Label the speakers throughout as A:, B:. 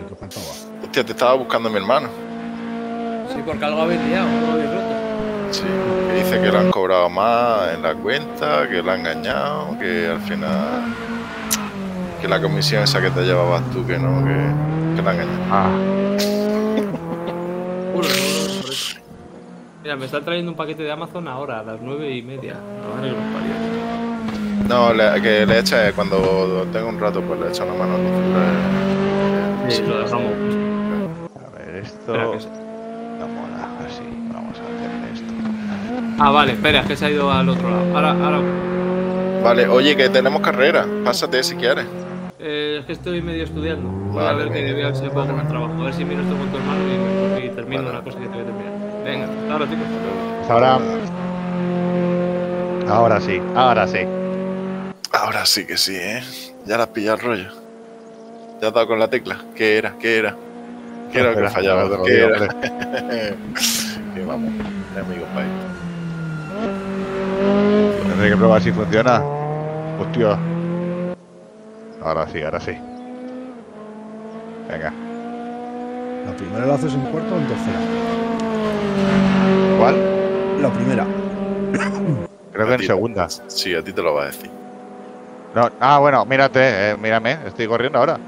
A: Eh,
B: Hostia, el que faltaba.
A: hostia, te estaba buscando mi hermano.
C: Sí, porque algo habéis liado, algo habéis roto.
A: Sí, que dice que le han cobrado más en la cuenta, que le han engañado, que al final. que la comisión esa que te llevabas tú, que no, que, que la han engañado.
D: Ah.
C: Mira, me está trayendo un paquete de Amazon ahora, a las nueve y media. No, que.
A: No, le- que le eche, cuando tenga un rato, pues le echa una mano.
C: Sí, lo dejamos.
D: a ver, esto
C: se-
D: no mola. Así, vamos a hacerle esto.
C: Ah, vale, espera, es que se ha ido al otro lado. Ahora, ahora.
A: Vale, oye, que tenemos carrera. Pásate si quieres.
C: Eh, es que estoy medio estudiando. Voy a
A: Vale,
C: ver que voy a ver si puedo con el trabajo. A ver si miro esto con tu hermano y, y termino
A: Vale.
C: una cosa que tengo que terminar. Venga, hasta ahora, chicos.
D: Pues ahora, ahora sí, ahora sí.
A: Ahora sí que sí, ¿eh? Ya la has pillado el rollo. Ya has dado con la tecla. ¿Qué era? ¿Qué era? ¿Qué era lo que fallaba? ¿Qué era? que vamos, amigos, país.
D: Tendré que probar si funciona. Hostia. Ahora sí, ahora sí. Venga.
B: ¿La primera la haces en cuarto o en tercera?
D: ¿Cuál?
B: La primera.
D: Creo que en segunda.
A: Sí, a ti te lo va a decir.
D: No, ah, bueno, mírate, eh, mírame, estoy corriendo ahora.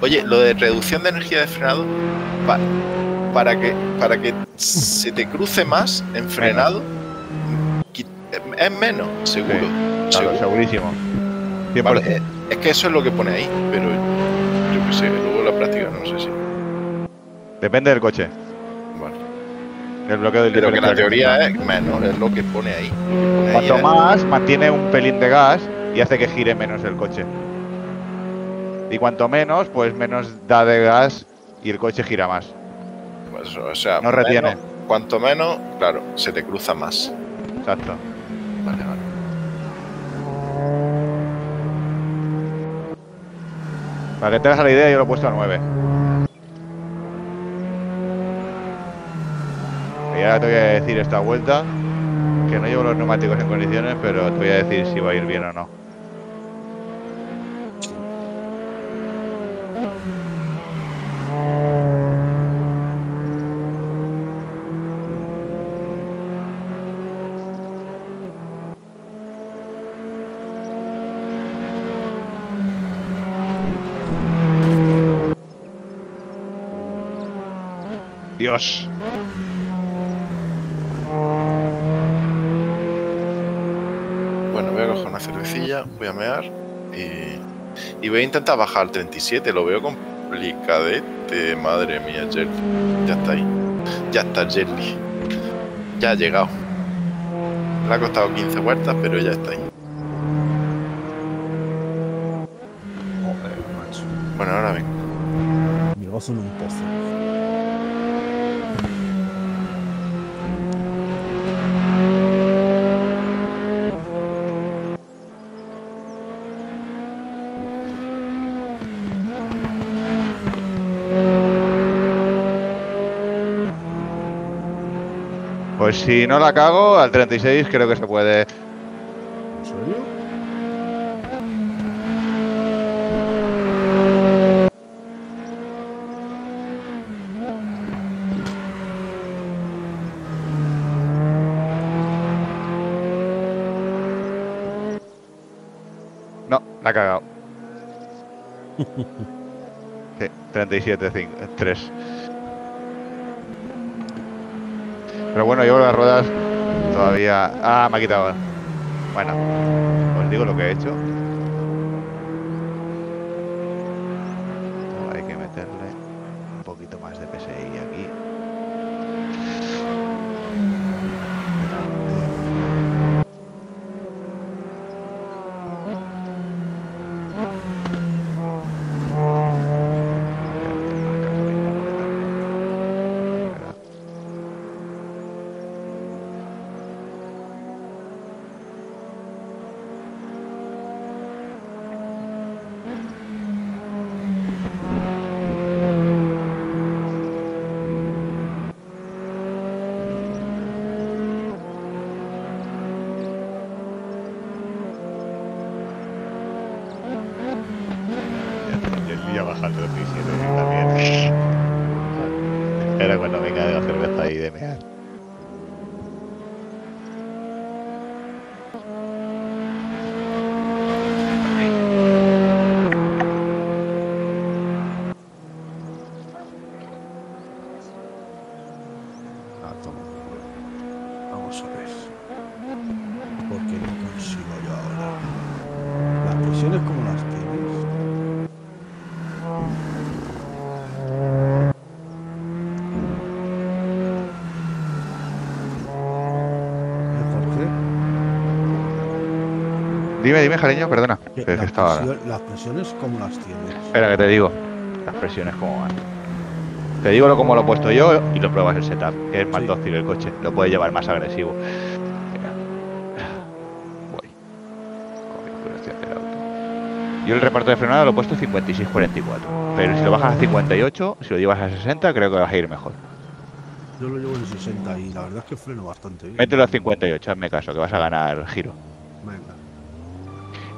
A: Oye, lo de reducción de energía de frenado, pa- para, que, para que se te cruce más en frenado, qui- es menos, seguro.
D: Claro,
A: seguro.
D: segurísimo. 100%.
A: Vale, eh, es que eso es lo que pone ahí, pero yo qué sé, luego la práctica no sé si.
D: Depende del coche,
A: Vale.
D: del bloqueo del
A: Pero que la teoría es menos, es lo que pone ahí. Lo que pone ahí
D: Cuanto
A: es-
D: más, mantiene un pelín de gas y hace que gire menos el coche. Y cuanto menos, pues menos da de gas y el coche gira más.
A: pues, o sea,
D: No retiene.
A: menos- cuanto menos, claro, se te cruza más.
D: Exacto.
A: Vale, vale.
D: Para que te hagas la idea, yo lo he puesto a 9. Y ahora te voy a decir esta vuelta, que no llevo los neumáticos en condiciones, pero te voy a decir si va a ir bien o no. Dios.
A: Bueno, voy a coger una cervecilla, voy a mear y, y voy a intentar bajar al 37. Lo veo complicadete, madre mía, Jelly. Ya está ahí. Ya está Jelly. Ya ha llegado. Le ha costado 15 vueltas, pero ya está ahí.
B: Joder, macho.
A: Bueno, ahora ven.
B: Mi gozo en un pozo.
D: Pues si no la cago, al 36 creo que se puede.
B: ¿En serio?
D: No, la ha cagado. Sí, 37, 5, 3. Bueno, yo las ruedas todavía. Ah, me ha quitado. Bueno, os digo lo que he hecho. Dime, dime, perdona.
B: ¿Qué-
D: que- que
B: las,
D: estaba-
B: presio- las presiones cómo las tienes?
D: Espera, que te digo. Las presiones cómo van. Te digo lo como lo he puesto yo y lo pruebas el setup, que es más
B: Sí.
D: dócil el coche. Lo puedes llevar más agresivo. Voy. Yo el reparto de frenada lo he puesto 56-44. Pero si lo bajas a 58, si lo llevas a 60, creo que vas a ir mejor.
B: Yo lo llevo en 60 y la verdad es que freno bastante bien.
D: Mételo a 58, hazme caso, que vas a ganar giro.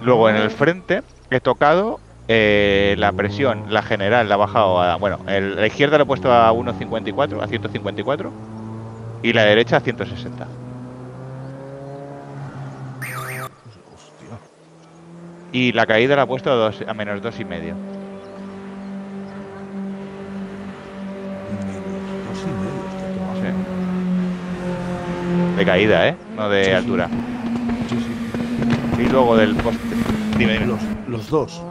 D: Luego en el frente he tocado eh, la presión, la general la he bajado a. Bueno, el- la izquierda la he puesto a 1.54, a 154. Y la derecha a 160.
B: Hostia.
D: Y la caída la he puesto a, dos, a menos dos y medio.
B: Bajo.
D: De caída, ¿eh? No de
B: Sí, sí.
D: altura.
B: Sí, sí.
D: Y luego del. Dime, dime.
B: Los, los dos.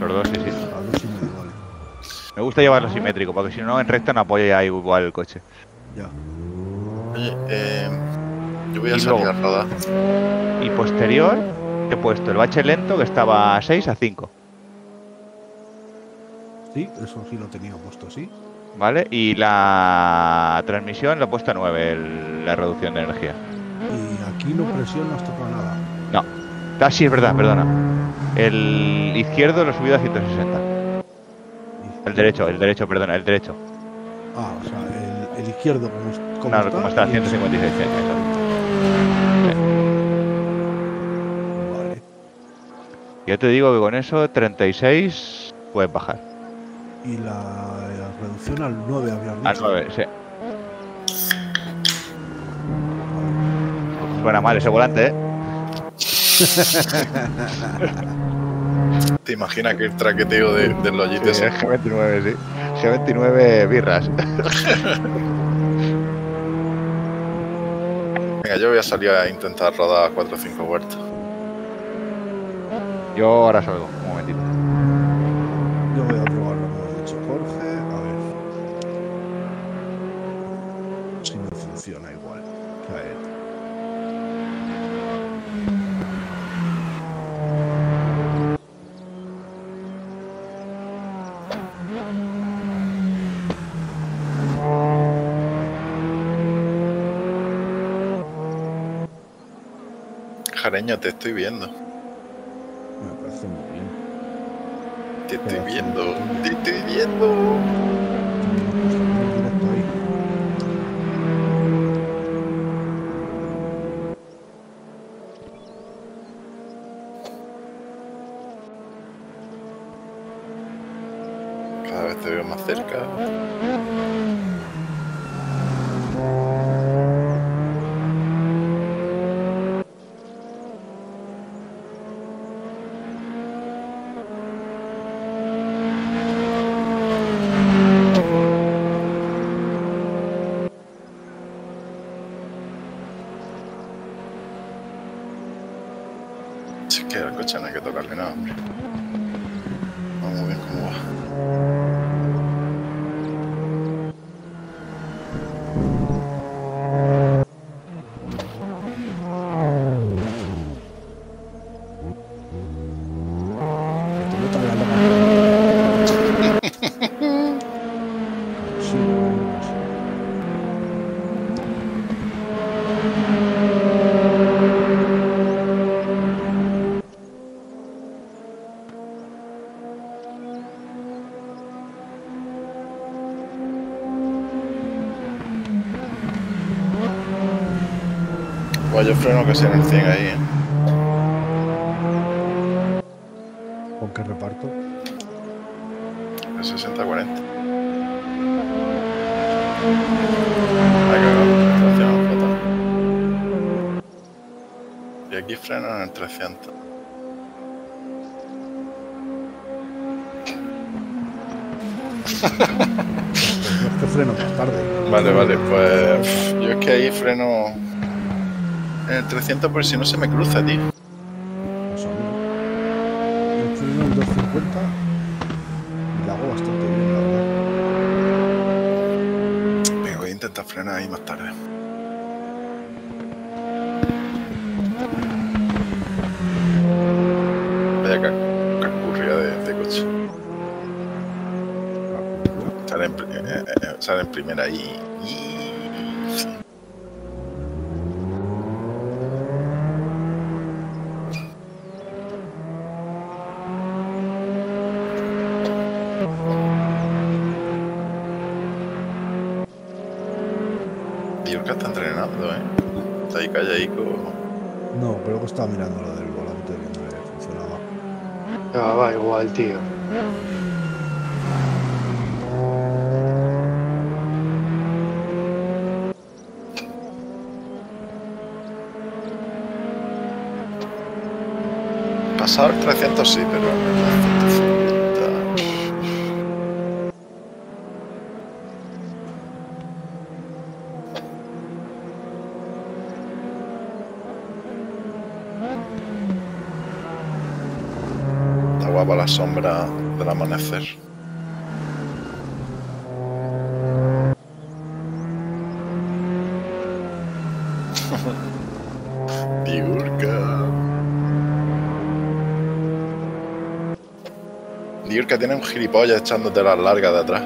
D: Los dos, sí, sí.
B: A dos y medio, vale.
D: Me gusta llevarlo simétrico, porque si no en recta no apoya ya igual el coche.
B: Ya.
A: Oye, eh, yo voy a
D: Y
A: salir
D: luego-
A: a rodar.
D: Y posterior he puesto el bache lento que estaba a 6 a 5.
B: Sí, eso sí lo tenía puesto así.
D: ¿Vale? Y la transmisión lo he puesto a 9, el- la reducción de energía.
B: Y aquí no presión no has tocado nada.
D: Ah, sí, es verdad, perdona. El izquierdo lo he subido a 160.
B: Y-
D: El derecho, el derecho, perdona, el derecho.
B: Ah, o sea, el, el izquierdo como, como
D: Claro,
B: está.
D: como está,
B: y el
D: 156. sí,
B: segundo. Vale.
D: Yo te digo que con eso, 36 puedes bajar.
B: Y la, la reducción al 9 habías dicho.
D: A 9, sí. Suena mal ese volante, ¿eh?
A: ¿Te imaginas que el traqueteo de, del Logitech ese?
D: G29, sí. G29 birras.
A: Venga, yo voy a salir a intentar rodar 4 o 5 vueltas.
D: Yo ahora salgo, un momentito.
B: Yo voy a probar lo que ha dicho Jorge. A ver. Si me funciona igual que a él.
A: Te estoy viendo.
B: Me parece muy bien.
A: Te estoy viendo. Te estoy viendo. Yo freno que sea en el 100 ahí, ¿eh?
B: ¿Con qué reparto?
A: El 60-40. Hay que ver, tracción fatal. Y aquí freno en el 300.
B: No es que freno más tarde.
A: Vale, vale, pues yo es que ahí freno en el 300 por si no se me cruza, tío.
B: Pues freno en 250 y la hago bastante bien, la verdad.
A: Venga, voy a intentar frenar ahí más tarde. Vaya ca- cascurria de, de coche. Sale en, eh, eh, eh, sale en primera y- Dios que está entrenando, ¿eh? Está ahí calladico.
B: No, creo que estaba mirando lo del volante viendo que funcionaba.
E: Ah, va igual, tío.
A: El 300 sí, pero el 350... Está guapa la sombra del amanecer. Tiene un gilipollas echándote las largas de atrás.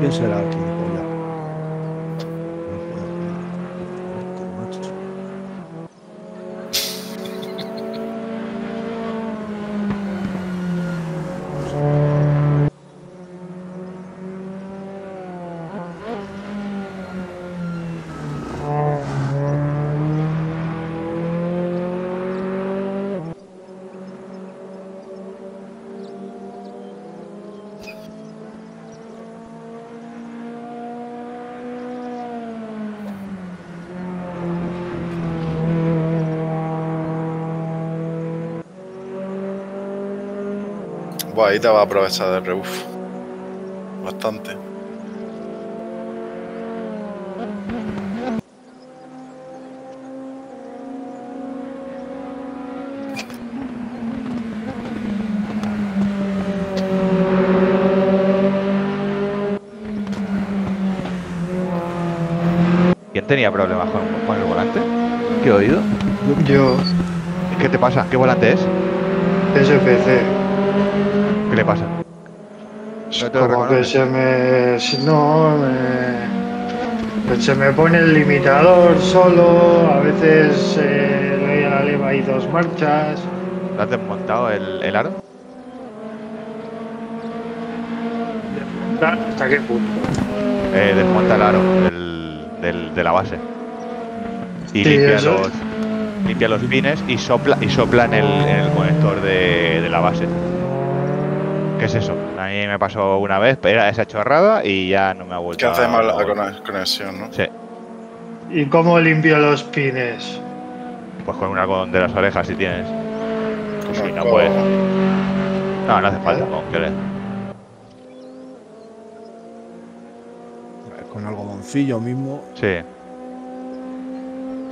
B: ¿Quién será
A: Te va a aprovechar del rebuf. Bastante.
D: ¿Quién tenía problemas con, con el volante? ¿Qué he oído?
E: Yo,
D: ¿Qué te pasa? ¿Qué volante es?
E: SPC.
D: ¿Qué le pasa? No lo
E: Como que se me. si No, me. pues se me pone el limitador solo. A veces eh, le doy a la leva y dos marchas.
D: ¿Te has desmontado el, el aro?
E: ¿Hasta qué punto?
D: Eh, desmonta el aro del, del- de la base. Y
E: Sí,
D: limpia,
E: eso.
D: los, limpia los pines y sopla, y sopla en el, en el conector de, de la base. ¿Qué es eso? A mí me pasó una vez, era esa chorrada y ya no me ha vuelto
A: Que hace mal la cone- conexión, ¿no?
D: Sí,
E: ¿Y cómo limpio los pines?
D: pues con un algodón de las orejas si tienes.
A: Con
D: Sí, no puedes. No, no hace falta. con que le-
B: Con algodoncillo mismo.
D: Sí.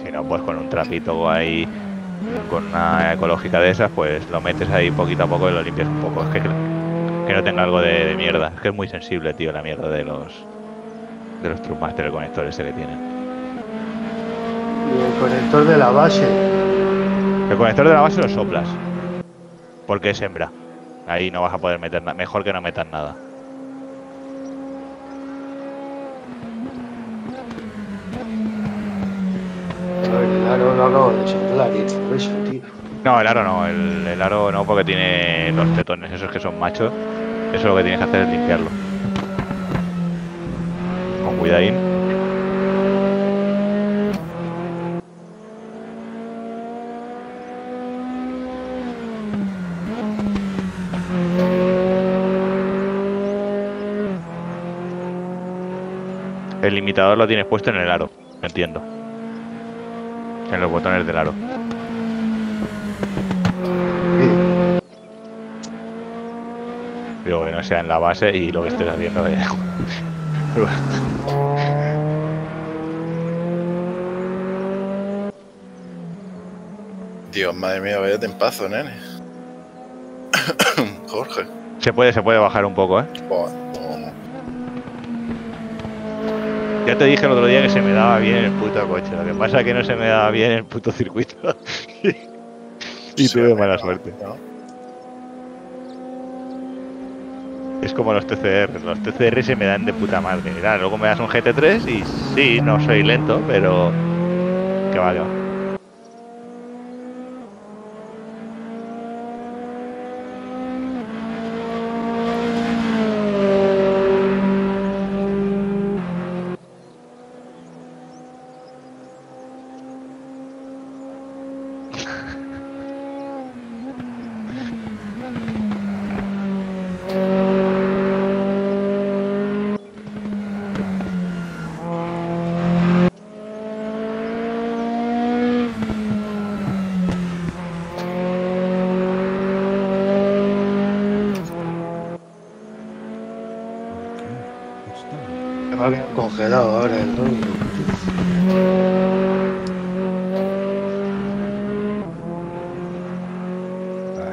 D: Si no, pues con un trapito ahí, con una ecológica de esas, pues lo metes ahí poquito a poco y lo limpias un poco. Es que, que no tenga algo de, de mierda. Es que es muy sensible, tío, la mierda de los de los el conector ese que tienen.
E: Y el conector de la base.
D: El conector de la base lo soplas. Porque es hembra. Ahí no vas a poder meter nada. Mejor que no metas nada.
E: Todo eso, tío.
D: No, el aro no. El, el aro no, porque tiene los tetones esos que son machos. Eso lo que tienes que hacer es limpiarlo. Con cuidadín. El limitador lo tienes puesto en el aro, entiendo. En los botones del aro. Digo que no sea en la base y lo que estés haciendo es.
A: Dios, madre mía, vaya tempazo, nene. Jorge.
D: se puede, se puede bajar un poco, ¿eh? Ya te dije el otro día que se me daba bien el puto coche. Lo que pasa es que no se me daba bien el puto circuito. y tuve mala suerte.
A: ¿no?
D: Es como los TCR. Los TCR se me dan de puta madre. Mira, luego me das un GT3 y sí, no soy lento, pero. Que va,
E: bien congelado ahora el.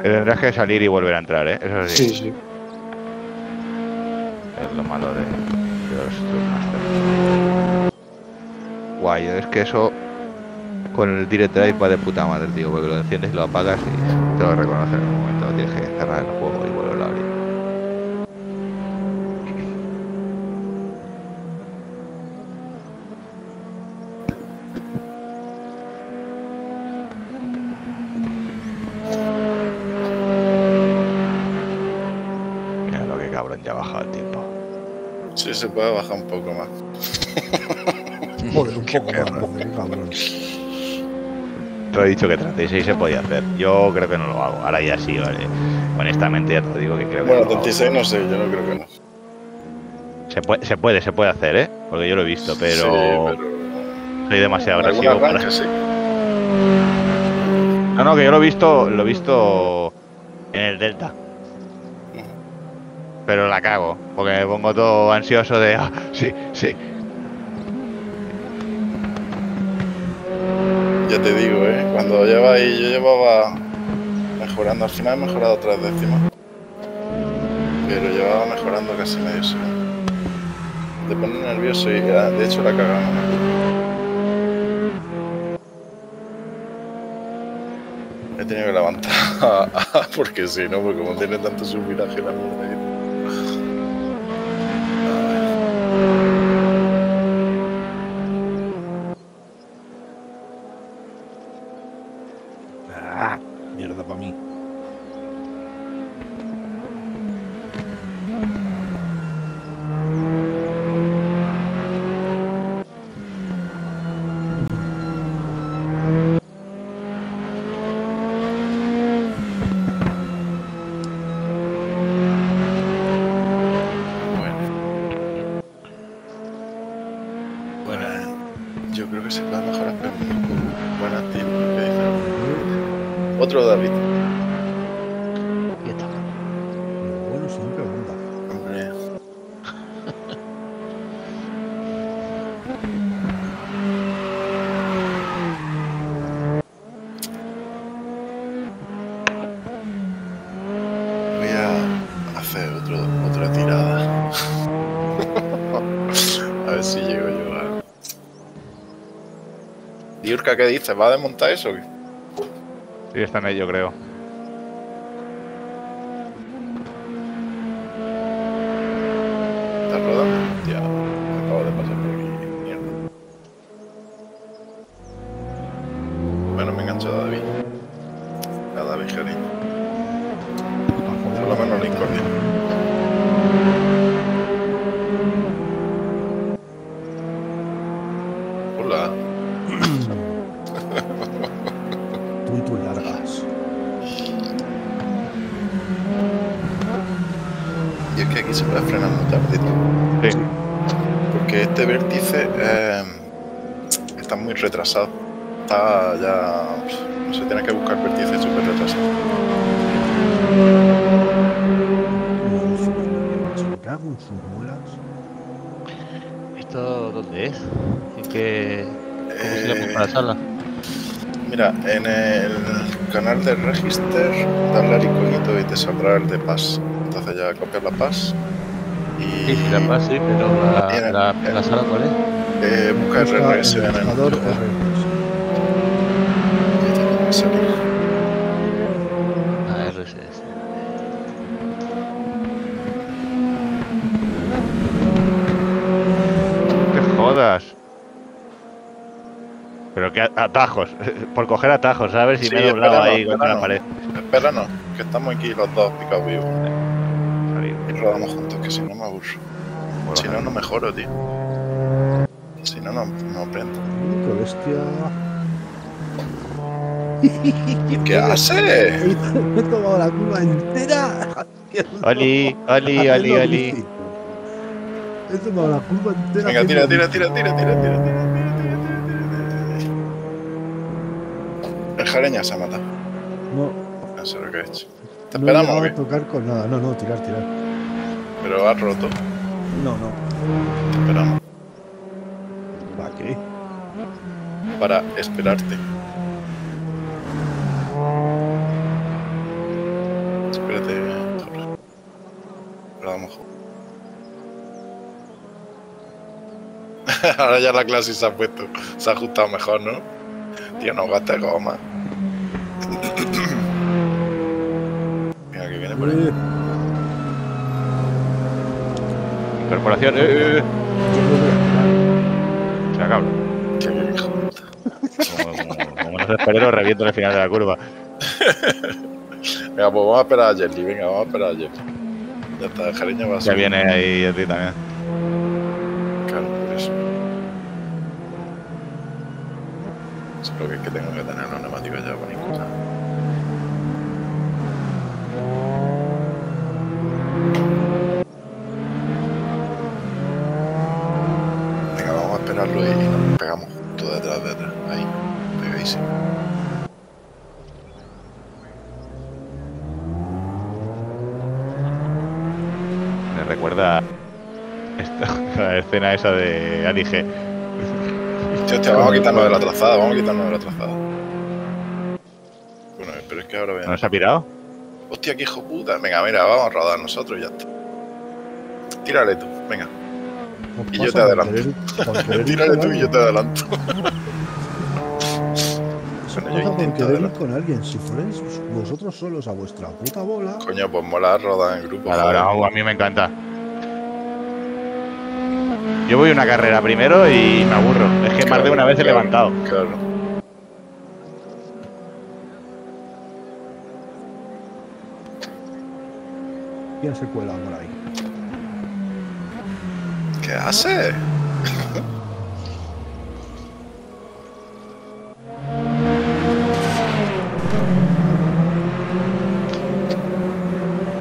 D: Que tendrás que salir y volver a entrar, ¿eh? Eso sí.
E: Sí, sí.
D: Es lo malo de, de los. Guay, es que eso con el Direct Drive va de puta madre, tío, porque lo enciendes y lo apagas y te lo reconoce en un momento. Tienes que cerrar el juego
A: se puede bajar un poco más.
B: Joder, un poco más, joder, cabrón.
D: Te he dicho que 36 se podía hacer. Yo creo que no lo hago. Ahora ya sí, vale. Honestamente ya te digo que creo que
A: Bueno,
D: no lo hago.
A: 36 no sé, yo no creo que no.
D: Se puede, se puede, se puede hacer, ¿eh? Porque yo lo he visto, pero,
A: Sí, pero...
D: soy demasiado agresivo. para-
A: sí.
D: No, no, que yo lo he visto, lo he visto en el Delta. Porque me pongo todo ansioso de, ah, sí, sí.
A: Ya te digo, ¿eh? Cuando lleva ahí, yo llevaba mejorando, al final he mejorado tres décimas. Pero llevaba mejorando casi medio segundo. Te pone nervioso y ah, de hecho la cagamos. He tenido que levantar porque si no, porque como tiene tanto subviraje la mierda. que-
B: Ah, mierda para mí.
A: Bueno. Bueno, yo creo que se puede mejorar, pero buena tío. ¿qué dices? Otro David.
B: Lo bueno siempre abunda.
A: Hombre. Voy a hacer otro, otra tirada. a ver si llego yo a... Diurka, ¿qué dices? ¿Va a desmontar eso?
D: Sí, está en ello, creo.
A: Eh, está muy retrasado. Está ya. No sé, tiene que buscar vértice súper retrasado.
B: Me cago en sus mulas.
D: ¿Esto dónde es? ¿En qué... ¿Cómo se
A: Eh,
D: llama la sala?
A: Mira, en el canal de Register, dale al iconito y te saldrá el de Pass. Entonces ya copias la Pass y
D: Sí, sí, la paz, sí, pero la, la, la sala cuál es?
A: eh, busca RRS el
B: buscador. RRS.
D: Ah, RSS. ¡Qué jodas! Pero qué atajos, por coger atajos, ¿sabes? Si
A: Sí,
D: me he doblado
A: espera,
D: ahí
A: no,
D: contra la
A: espera,
D: pared.
A: Espéranos, que estamos aquí los dos picados vivos. Y rodamos juntos, que si no me aburro. Bueno, si no, no mejoro, tío. Si no, no, no aprendo.
B: ¡Qué bestia!
A: ¿Qué hace?
B: Me he tomado la cuba entera.
D: Oli, Oli, Oli, Oli.
B: He tomado la cuba entera.
A: Venga, tira, tira, tira, tira, tira, tira, tira. El jareña se ha matado.
B: No.
A: No sé lo que he hecho. ¿Te
B: no
A: esperamos?
B: No
A: voy
B: a tocar con nada. No, no, tirar, tirar.
A: Pero has roto.
B: No, no.
A: Te esperamos.
B: ¿Para qué?
A: Para esperarte. Espérate. Ahora vamos. Ahora ya la clase se ha puesto, se ha ajustado mejor, ¿no? Tío, no gastes goma. Mira que viene por ahí.
D: Incorporación, eh, eh, eh.
B: no.
D: Se acaba. Como, como los espeleros reviento en el final de la curva.
A: Venga, pues vamos a esperar a Jelly, venga, vamos a esperar a Jelly. Ya está, el jariño va a
D: Ya
A: ser.
D: viene ahí a ti también.
A: Claro, por eso. Solo que es que tengo que tener los neumáticos ya bonitos. Venga, vamos a esperarlo y nos pegamos justo detrás de atrás. Ahí, pegadísimo.
D: Me recuerda esta, la escena esa de.
A: Hostia, hostia, vamos a quitarnos de la trazada, vamos a quitarnos de la trazada. Bueno, pero es que ahora vean.
D: ¿No se ha pirado?
A: Hostia, qué hijo puta. Venga, mira, vamos a rodar nosotros y ya está. Tírale tú, venga.
B: Os
A: Y yo te adelanto.
B: querer- querer
A: Tírale
B: con
A: tú y yo
B: alguien.
A: te adelanto. Bueno, yo intento
B: ir con alguien. Si fuerais vosotros solos a vuestra puta bola.
A: Coño, pues mola rodar en grupo. Joder.
D: ahora, a mí me encanta. Yo voy una carrera primero y me aburro. Es que más de una vez he
A: Claro,
D: levantado.
A: Claro.
B: ¿Quién se cuela por ahí?
A: ¿Qué hace?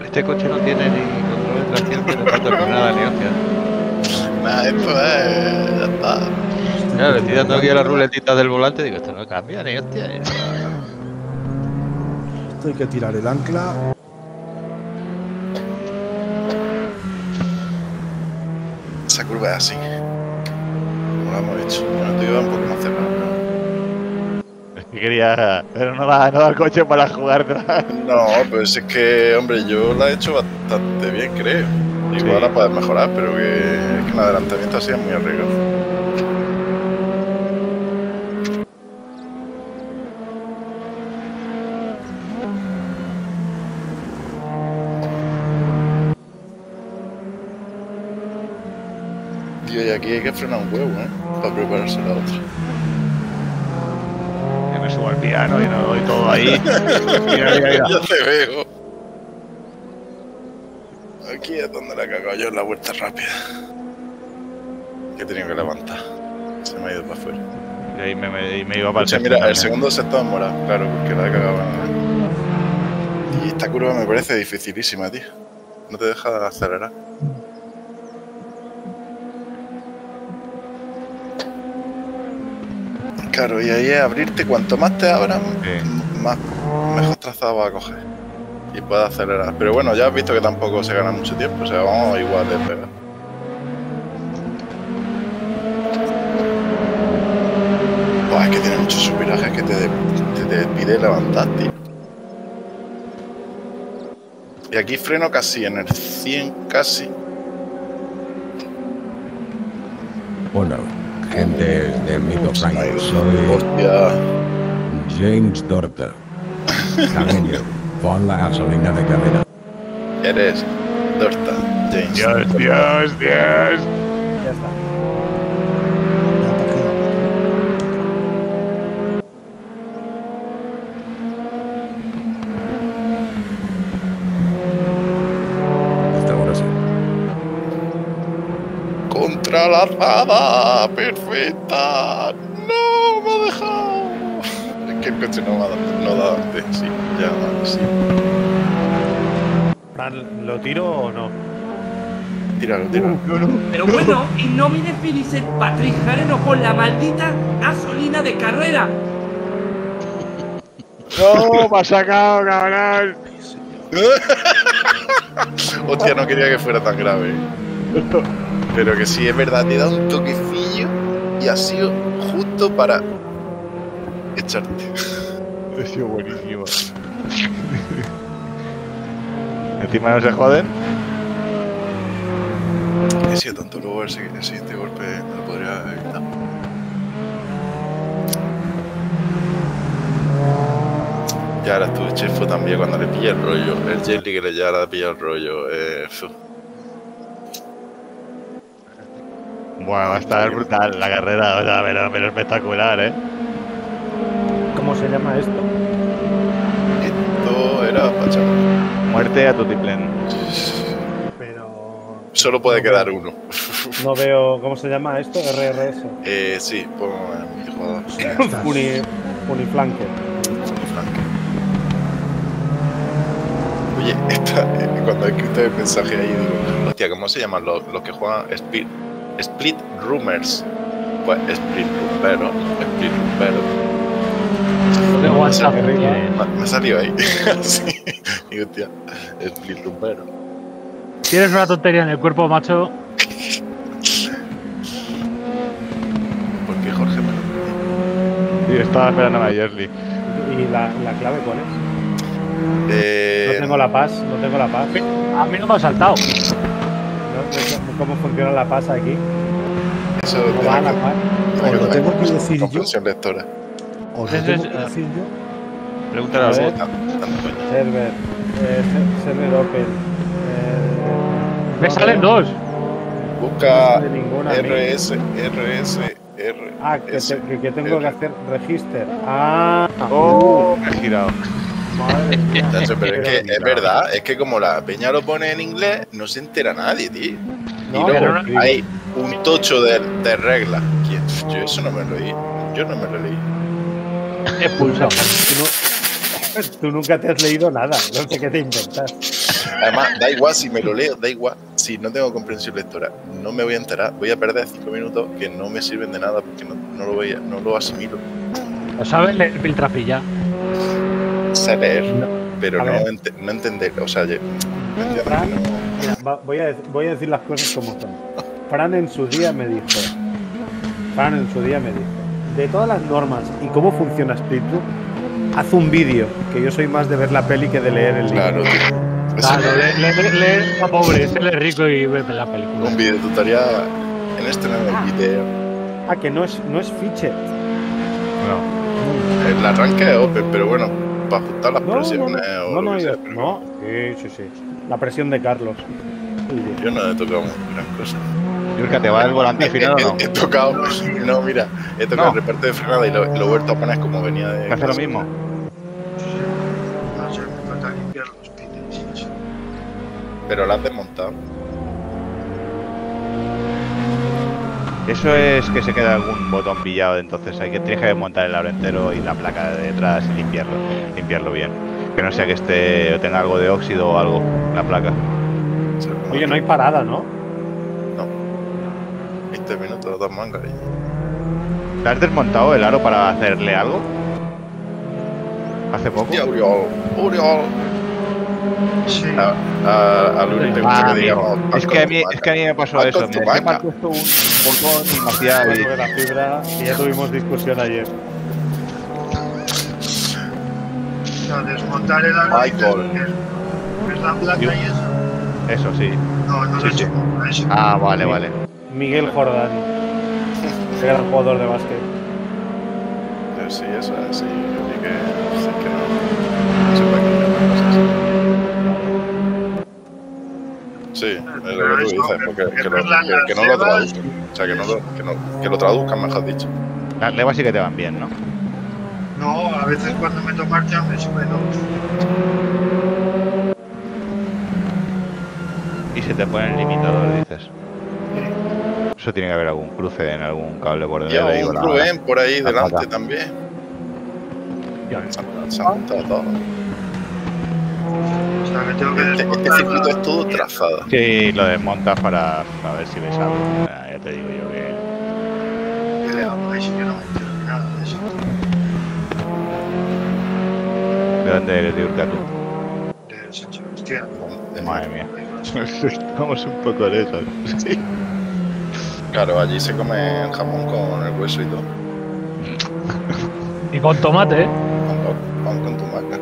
D: Este coche no tiene ni control de tracción, ni reparto con nada, ni hostia.
A: Nada, esto es. Ya está.
D: Claro, le estoy dando aquí a las ruletitas del volante digo, esto no cambia ni hostia. eh.
B: Esto hay que tirar el ancla.
A: Así. Como lo hemos hecho. Bueno, tú ibas un poco más cerrado. ¿no?
D: Es que quería. Pero no da, no da el coche para jugar.
A: No, pues es que, hombre, yo la he hecho bastante bien, creo. Igual
D: Sí.
A: la puedes mejorar, pero que, es que el adelantamiento ha sido muy arriesgado. Tío, frenar un huevo, ¿eh? Para prepararse la otra.
D: Que me subo al piano y no doy todo ahí. Mira, mira, mira.
A: ya te veo. Aquí es donde la he cagado yo en la vuelta rápida. Que he tenido que levantar. Se me ha ido para afuera.
D: Y ahí me, me- y me iba para el
A: Escucha,
D: tercero
A: mira, el segundo sector es morado, claro, porque la he cagado en... Y esta curva me parece dificilísima, tío. No te deja acelerar. Claro, y ahí es abrirte, cuanto más te abran,
D: Sí.
A: más mejor trazado vas a coger. Y puedes acelerar. Pero bueno, ya has visto que tampoco se gana mucho tiempo, o sea, vamos igual de pegar. Buah, es que tiene muchos subvirajes que te, te, te pide levantar, tío. Y aquí freno casi en el 100, casi.
F: Bueno, gente de Mito Frank, soy
A: Hostia.
F: James Dorter. Cariño, pon la gasolina de carrera.
A: Eres Dorta, James.
D: Dios, Dios, Dios.
C: Ya está.
B: Ya te queda otro.
F: Hasta ahora sí.
A: Contra la azada, perfecta. No, me ha dejado. Es que el coche no, va, no da antes, sí, ya, sí.
G: Fran, ¿lo tiro o no?
A: Tíralo, tíralo.
H: Pero bueno, y no me el Patrick Jareno con la maldita gasolina de carrera.
D: No, me ha sacado, cabrón.
A: Hostia, no quería que fuera tan grave. Pero que sí, es verdad, te da un toquecillo y ha sido justo para echarte.
D: Ha sido buenísimo. Encima no se joden.
A: He sido tonto, luego el, sigui- el siguiente golpe me lo podría evitar. Ya ahora tú, Chefo, también cuando le pilla el rollo. El Jelly que le ya le pilla el rollo. Eh,
D: Bueno, va a estar brutal la carrera, o sea, pero, pero espectacular, ¿eh?
G: ¿Cómo se llama esto?
A: Esto era Pachanga.
D: Muerte a Tutiplen.
G: Pero.
A: Solo puede quedar uno.
G: No veo. ¿Cómo se llama esto? RRS.
A: Eh, sí, pon en multijugador.
B: Ya estás.
G: Uni, Uniflanker.
A: Frank. Oye, esta, eh, cuando he escrito el mensaje ahí, digo, hostia, ¿cómo se llaman los, los que juegan Split, Split Rumors? Pues Split Rumbero, Split Rumbero.
I: De WhatsApp. Eh.
A: Me, me ha salido ahí. Hostia, Split Rumbero.
I: Tienes una tontería en el cuerpo, macho.
A: ¿Por qué Jorge me lo
D: Sí, estaba esperando a Jersey.
G: ¿Y la, la clave cuál es?
A: eh,
G: No tengo la paz, no tengo la paz.
I: A mí no me ha saltado.
G: Cómo funciona la paz aquí.
A: Eso
G: ¿Cómo
A: que-
G: paz?
A: tiene
B: Os lo tengo que decir yo.
A: lectora.
B: Os lo tengo
I: es,
B: que
I: eh,
B: decir yo.
D: Pregúntale
G: A ver.
A: coño.
G: Server. Eh, se- server open. Eh,
I: Me
G: no,
I: salen
G: no,
I: dos.
A: Busca
G: ninguna a.
A: RS, RS, R.
G: Ah, que,
A: S,
G: te- que, que tengo que
A: R.
G: hacer register. Ah,
D: Oh, me he girado.
G: madre mía.
A: Pero es que es verdad, es que como la peña lo pone en inglés, no se entera nadie, tío. Y
G: No,
A: luego
G: no-
A: hay un tocho de, de reglas. Yo eso no me lo leí. Yo no me lo leí.
I: Expulsado.
G: Tú, no- tú nunca te has leído nada. No sé qué te inventas.
A: Además, da igual si me lo leo, da igual. Si no tengo comprensión lectora, no me voy a enterar. Voy a perder cinco minutos que no me sirven de nada porque no, no lo voy a- no lo asimilo.
I: ¿Lo sabes leer Piltrafilla?
A: Sé leer,
G: No.
A: pero no, ente- no entender. O sea.
G: Fran, mira, va- voy, a, dec- voy a decir las cosas como son. Fran en su día me dijo. Fran en su día me dijo. De todas las normas y cómo funciona Splitbook, haz un vídeo. Que yo soy más de ver la peli que de leer el libro.
A: Claro, tío.
I: Claro, lee, lee, lee a pobre, lee rico y ve la película.
A: un video tutorial en este no
G: Ah.
A: video.
G: Ah, que no es, no es feature.
D: No.
A: El arranque es open, pero bueno, para ajustar las
G: No, no,
A: presiones
G: no,
A: o
G: no,
A: lo
G: no,
A: que sea,
G: yo-
A: pero
G: no, sí, sí, sí. La presión de Carlos.
A: Yo no he tocado gran cosa.
D: Yurka, ¿te va el volante final o no?
A: He, he tocado, no, mira, he tocado
D: No.
A: el reparto de frenada y lo, lo he vuelto a poner como venía de.
D: ¿Me hace lo mismo?
E: No sé, me falta limpiar los pines.
A: Pero la has desmontado.
D: Eso es que se queda algún botón pillado, entonces hay que tienes que desmontar el aro entero y la placa de detrás y limpiarlo, limpiarlo bien. Que no sea que esté o tenga algo de óxido o algo la placa.
G: Oye, no hay parada, ¿no?
A: No. 20 minutos, dos mangas. y-
D: ¿Te has desmontado el aro para hacerle algo? ¿Hace poco?
A: Hostia, Uriol, Uriol.
E: Sí.
A: A, a, a Luri le gusta
D: Ah,
A: que digamos.
D: amigo.
A: "Vas
D: Es que, a mí, es
A: vaca".
D: que a mí me pasó eso. me puesto un hacía
G: Algo
D: y-
G: de la fibra y ya tuvimos discusión ayer.
E: O sea, desmontar el
A: Michael.
E: que es la placa
D: Yo-
E: y eso.
D: Eso sí.
E: No, no
D: Sí,
E: lo he
D: sí.
E: hecho.
D: Ah, vale, vale.
G: Miguel Jordán. Ese gran jugador de básquet.
A: Pero sí, eso es así. Yo vi que, sí, que no. No se puede cambiar las cosas. Sí, es lo que tú dices,
E: que-
A: porque
E: que
A: lo, que, que no lo traduzcan. O sea, que, no lo, que, no, que lo traduzcan, mejor dicho.
D: Las levas sí que te van bien, ¿no?
E: No, a veces cuando meto marcha me sube dos.
D: Y se te pone el limitador, dices. Eso tiene que haber algún cruce en algún cable por
A: Y
D: donde
A: un Rubén por ahí
D: la
A: delante también.
G: Ya.
A: Se Se han todo.
E: O sea, que tengo que
A: Este, este
E: desmontar
A: circuito es todo trazado.
D: Sí, lo desmontas para, para ver si ves algo. Ah, ya te digo yo que.
E: Y le hago, ahí sí que no me entero de nada de eso.
D: ¿De dónde eres de Urca tú?
E: De San Sebastián.
A: De-
D: Madre mía. Estamos un poco lejos. Sí.
A: Claro, allí se come el jamón con el hueso y todo.
I: Y con tomate, ¿eh?
A: Pan con, con tumaca.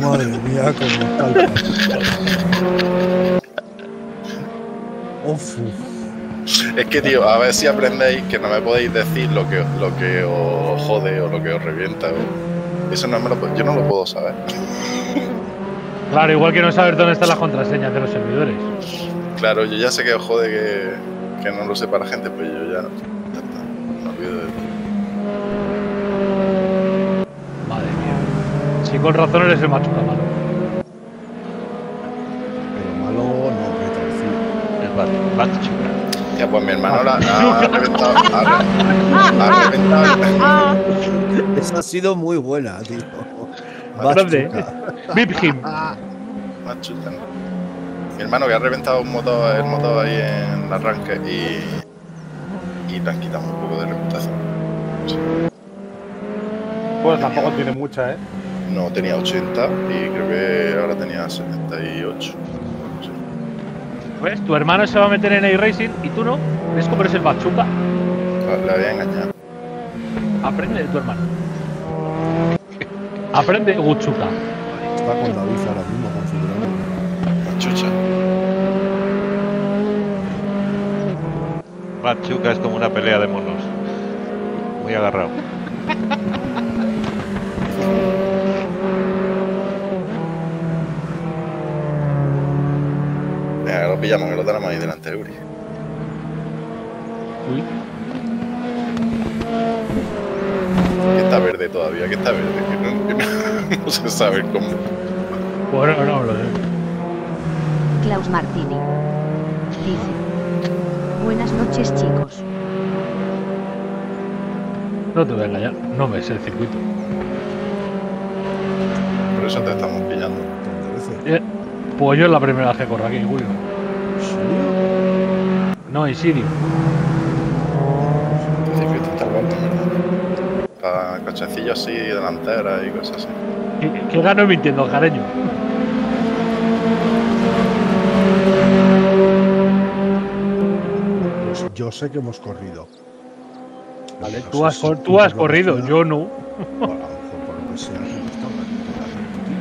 B: Madre mía, cómo está el Uf.
A: Es que, tío, a ver si aprendéis que no me podéis decir lo que, lo que os jode o lo que os revienta. o- Eso no me lo, puedo- yo no lo puedo saber.
I: Claro, igual que no saber dónde están las contraseñas de los servidores.
A: Claro, yo ya sé que os jode que, que no lo sepa la gente, pero yo ya, ya está, me olvido de todo.
I: Madre mía. Si con razón eres el machuca malo.
B: Pero malo no, que
D: El bat.
A: Ya, pues mi hermano la, ha reventado. Ha, re- ha reventado.
B: Esa ha sido muy buena, tío. Bachuca.
I: Bip him.
A: ¿no? Mi hermano que ha reventado un motor, el motor ahí en el arranque y. y le han quitado un poco de reputación.
G: Pues tampoco tiene mucha, ¿eh?
A: No tenía 80 y creo que ahora tenía 78. Sí.
I: ¿Ves? Tu hermano se va a meter en iRacing y tú no. ¿Ves cómo eres el machuca?
A: Le había engañado.
I: Aprende de tu hermano. Aprende Guchuca.
B: Está con David ahora mismo configurando.
A: Más chucha.
D: Bat chuca es como una pelea de monos. Muy agarrado.
A: Venga, que lo pillamos, que lo tenemos ahí delante, Uri.
I: Uy.
A: Que está verde todavía, que está verde, que no, que no- no se sabe cómo.
I: Bueno, no, lo sé.
J: Klaus Martini. Dice. Buenas noches chicos.
I: No te voy a engañar. No ves el circuito.
A: Por eso te estamos pillando.
I: Eh, pues yo es la primera vez que corro aquí, Julio. No, en
A: verdad. Para cochecillos así, delanteras y cosas así.
I: ¿Qué, qué gano mintiendo, careño?
B: Pues yo sé que hemos corrido.
I: Vale,
B: No
I: tú has,
B: tú
I: corrido, yo no.
B: o a lo mejor por lo que sea, no estaba en la repetir.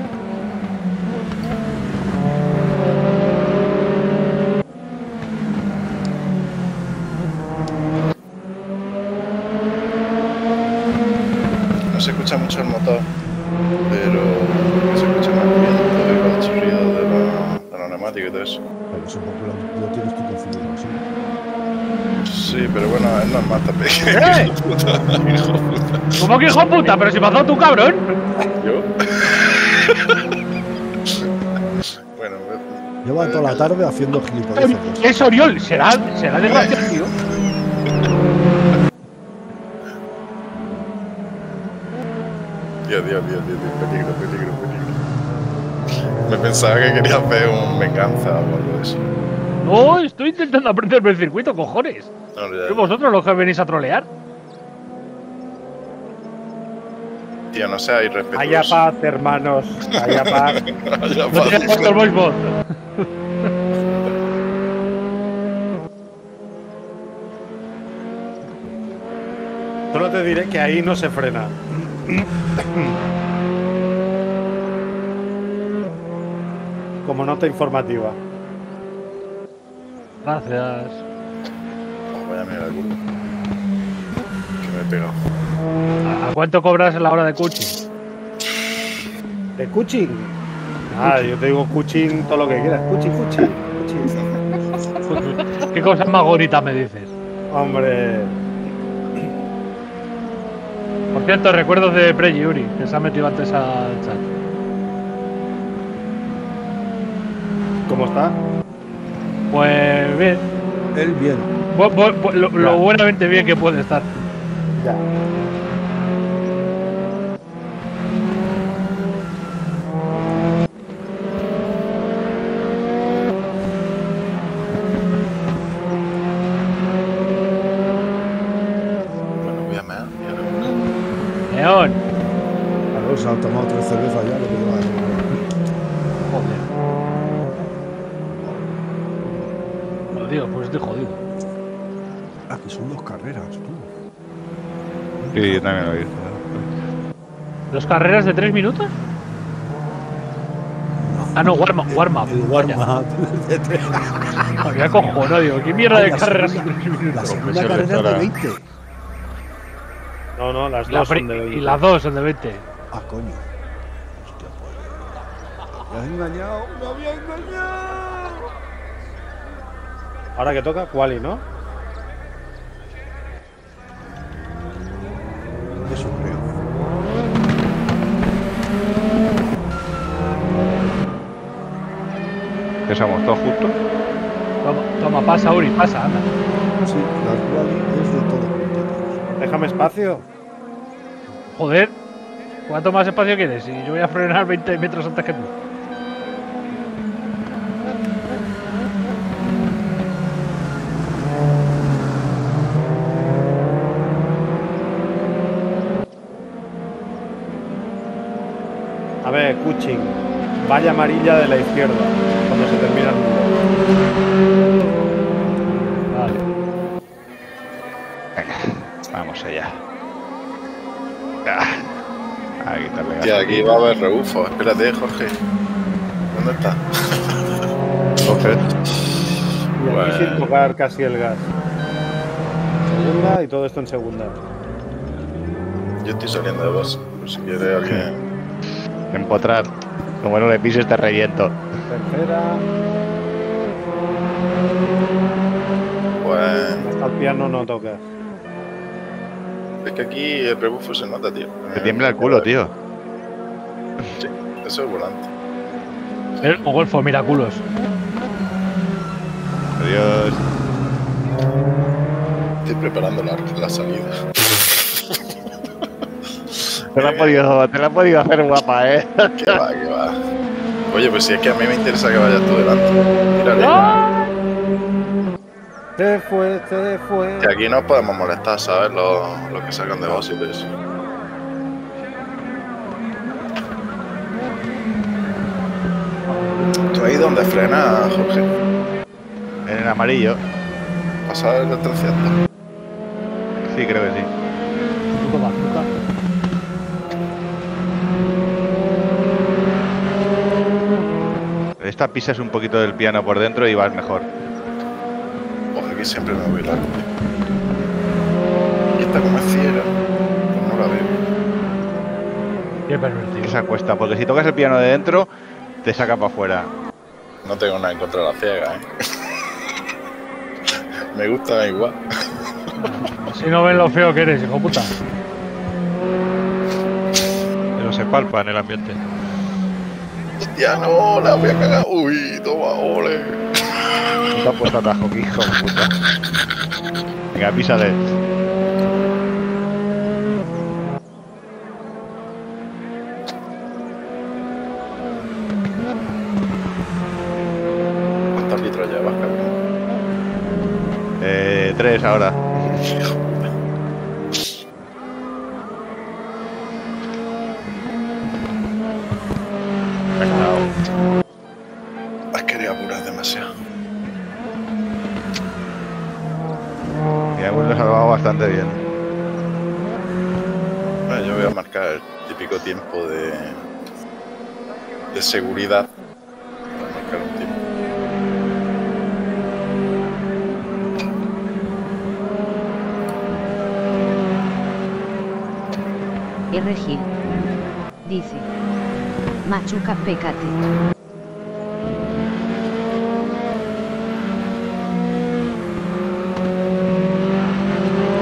A: No se escucha mucho el motor, pero se escucha más el viento y los chirridos de los, de los neumáticos y todo eso.
B: Pero eso porque lo, lo tienes tú configurado así.
A: Sí, pero también.
I: ¡Eh!
A: Puta, hijo de puta.
I: ¿Cómo que hijo de puta? Pero si pasó tu cabrón.
A: ¿Yo? bueno, me-
B: Lleva toda la tarde haciendo gilipolleces.
I: Es Oriol, será, será desgraciado, tío.
A: Dios, Dios, Dios, Dios, Dios, peligro, peligro, peligro. Me pensaba que quería hacer un venganza o algo de eso.
I: No, estoy intentando aprenderme el circuito, cojones.
A: No, ya-
I: ¿Sois vosotros los que venís a trolear?
A: Tío, no seáis respetuosos.
G: Haya paz, hermanos. Haya paz.
A: Haya
I: No
A: paz.
I: bot.
G: Solo te diré que ahí no se frena. Como nota informativa.
I: Gracias.
A: Oh, vaya mierda, culo. Que me he pegado.
I: ¿A cuánto cobras en la hora de coaching?
G: ¿De cuching? Ah, yo te digo cuching todo lo que quieras. Cuching. cuching.
I: ¿Qué cosas más bonitas me dices?
G: Hombre.
I: Por cierto, recuerdos de Prey Yuri, que se ha metido antes al chat.
G: ¿Cómo está?
I: Pues bien,
B: Él bien.
I: lo, lo buenamente bien que puede estar.
G: Ya.
A: Bueno, voy a mear. y ahora-
I: León.
B: Claro, se han tomado tres cervezas ya, lo que lleva.
I: Joder. Lo digo, pues estoy jodido.
B: Ah, que son dos carreras, tú.
D: Sí, yo también lo he visto.
I: ¿Dos carreras de tres minutos? Ah, no, warm up. Warm up.
B: El
I: Vaya.
B: warm-up.
I: Había cojono, digo. ¿Qué mierda de carreras de tres minutos?
B: La carrera es de
D: Lectora.
B: 20.
G: No, no, las
I: La
G: dos son de
I: y las dos son de 20.
B: Ah, coño. Hostia, pues. Me has engañado, me había engañado.
G: Ahora que toca, Quali, ¿no?
B: Eso creo.
D: Que todos justos.
I: Toma, toma, pasa, Uri, pasa, anda.
B: Sí, la quali es de todo.
G: Déjame espacio.
I: Joder. ¿Cuánto más espacio quieres? Y yo voy a frenar 20 metros antes que tú.
G: A ver, Kuching. Valla amarilla de la izquierda. Cuando se termina el mundo.
I: Vale.
D: Venga, vamos allá. Ah, a quitarle
A: Tío, aquí va a haber rebufo. Espérate, Jorge. ¿Dónde está?
D: Jorge.
G: Y aquí
A: Bueno.
G: sin tocar casi el gas. Segunda y todo esto en segunda.
A: Yo estoy saliendo de vos. Si quiere alguien.
D: Empotrar. Como no le pises te reviento.
G: Tercera. El piano no tocas.
A: Es que aquí el rebufo se nota, tío.
D: Te tiembla el culo, tío.
A: Sí, eso es volante.
I: El golfo, miraculos.
D: Adiós.
A: Estoy preparando la, la salida.
D: Te la, has podido, te la has podido hacer guapa, eh.
A: Que va, que va. Oye, pues si es que a mí me interesa que vayas tú delante. Mírale.
G: Se fue, se fue.
A: Que aquí no podemos molestar, ¿sabes? Los, los que sacan de vos y de eso. ¿Tú ahí donde frena, Jorge?
D: En el amarillo.
A: ¿Pasa el 300?
D: Sí, creo que sí. Esta pisas un poquito del piano por dentro y vas mejor.
A: Aquí siempre me voy largo. Y esta como es ciega, pues no la veo.
I: Qué pervertido.
D: Esa cuesta, porque si tocas el piano de dentro, te saca para afuera.
A: No tengo nada en contra de la ciega, ¿eh? me gusta igual.
I: Si no ven lo feo que eres, hijo puta.
D: Pero se palpa en el ambiente.
A: Ya no, la voy a cagar. Uy, toma, ole.
D: Puesto atajo, que hijo de puta. Venga, písale.
A: ¿Cuántos litros llevas, cabrón?
D: Eh, tres ahora.
J: Machuca pecate.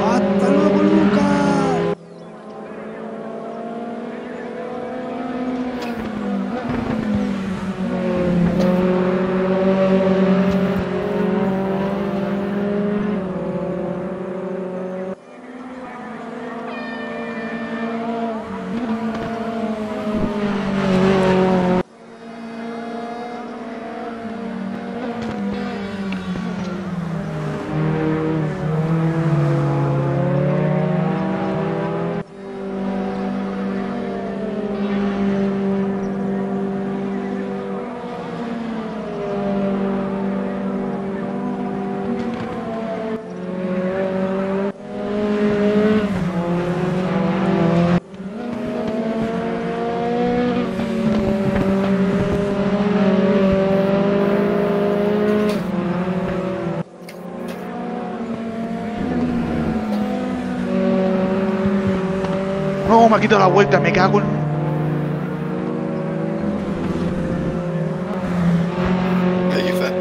B: ¡Hasta luego, Lucas!
D: No, me ha quitado la vuelta, me cago en.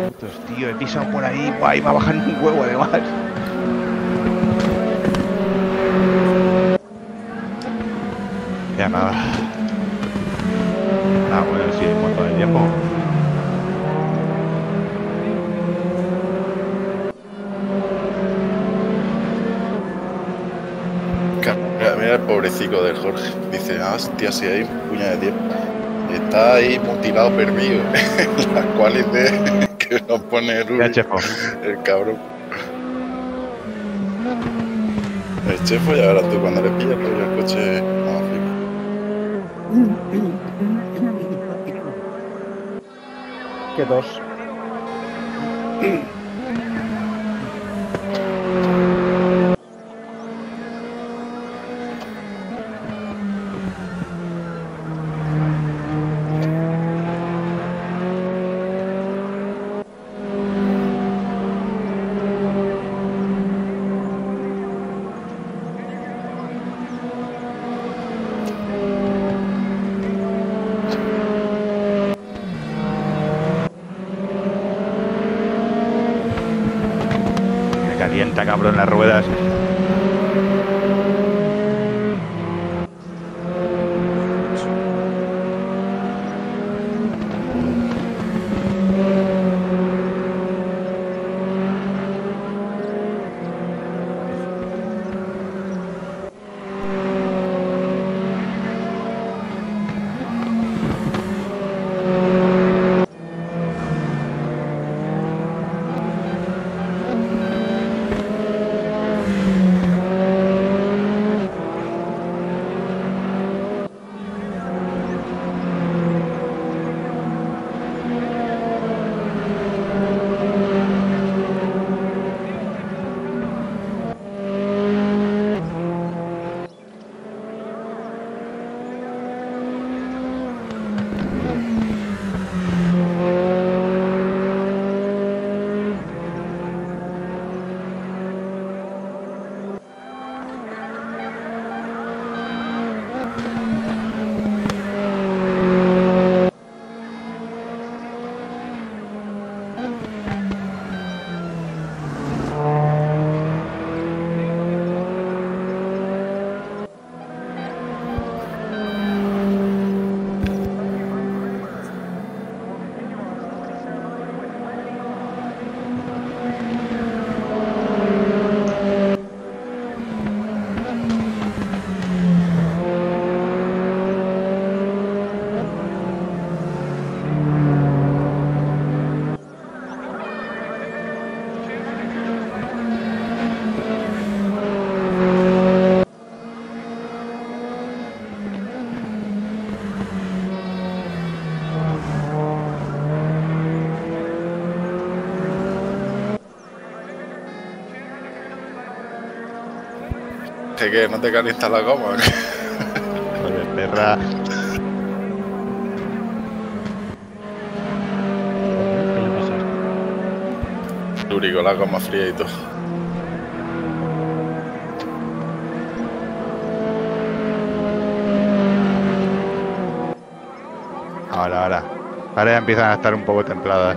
D: Estos, tío, he pisado por ahí, guay, me va a bajar un huevo además. Ya nada. Ah, bueno, sí, en cuanto al tiempo.
A: Ca- Mira, mira el pobrecito del Jorge. Dice, ah, hostia, si hay un puñado de tiempo. Está ahí mutilado perdido. Las cuales de que nos pone el, el cabrón. El chefo ya verás tú cuando le pillas el coche. Vamos, flipa.
G: Que dos.
A: ¿Que qué? ¿No te calienta la goma?
D: Joder, perra.
I: ¿Qué le pasa a esto?
A: Duri con la goma fría y todo.
D: Ahora, ahora. Ahora ya empiezan a estar un poco templadas.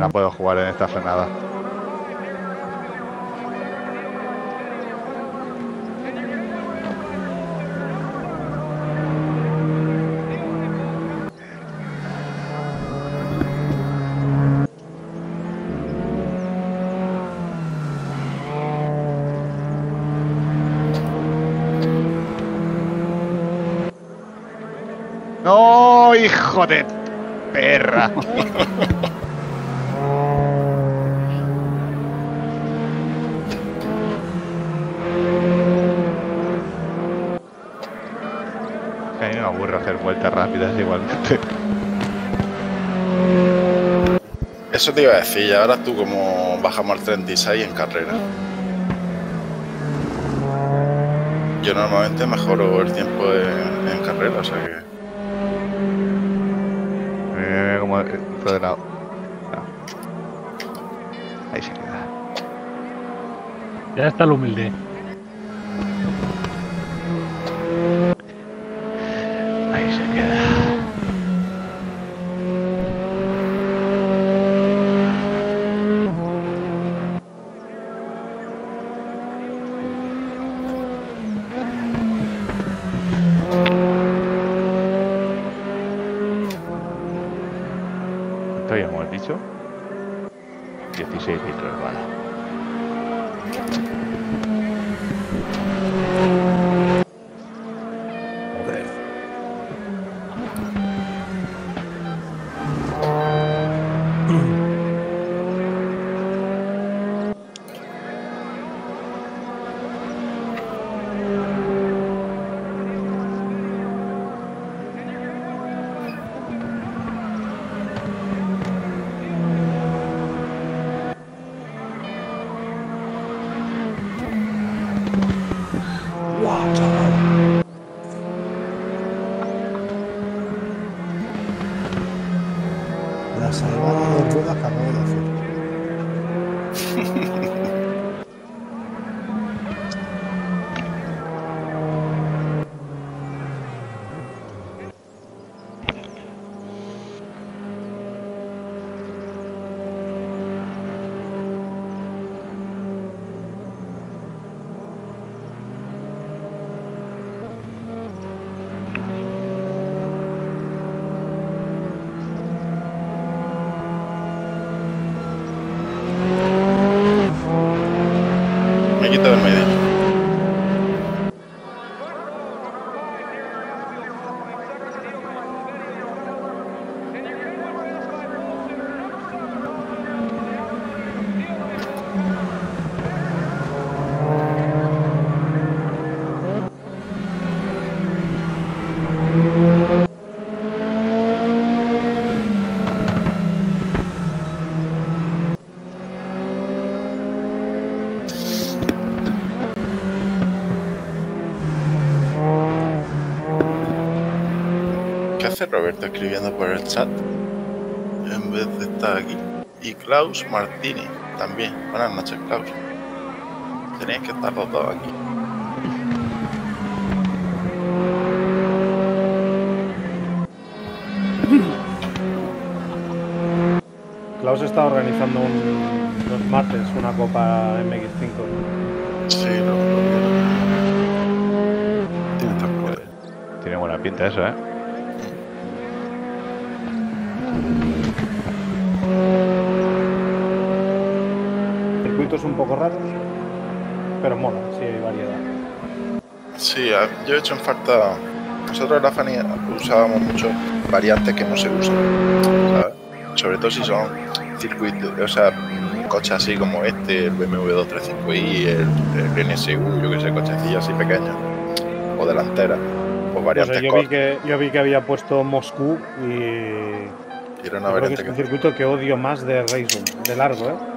D: Me la puedo jugar en esta frenada. ¡No, hijo de perra! Que a mí me aburre hacer vueltas rápidas igualmente.
A: Eso te iba a decir, y ahora tú como bajamos al 36 en carrera. Yo normalmente mejoro el tiempo en, en carrera, o sea que...
D: Eh, como todo de lado. No. Ahí se queda.
I: Ya está el humilde.
A: ¿Qué hace Roberto escribiendo por el chat? En vez de estar aquí. Y Klaus Martini también. Buenas noches, Klaus. Tenéis que estar los dos aquí.
G: Klaus está organizando un- los martes una copa MX5.
A: Sí. Tiene estas cosas.
D: Tiene buena pinta eso, ¿eh?
G: Circuitos un poco raros, pero mola, sí hay variedad.
A: Sí, yo he hecho en falta. Nosotros en la Fania usábamos mucho variantes que no se usan. ¿sabes? sobre todo si son circuitos, o sea, coches así como este, el BMW 235i, el, el NSU, yo que sé, cochecillos así pequeños, o delanteras, o
G: No
A: variantes
G: yo, vi que, yo vi que había puesto Moscú y.
A: Y era una
G: que es un
A: que
G: circuito que odio más de Room, de largo, ¿eh?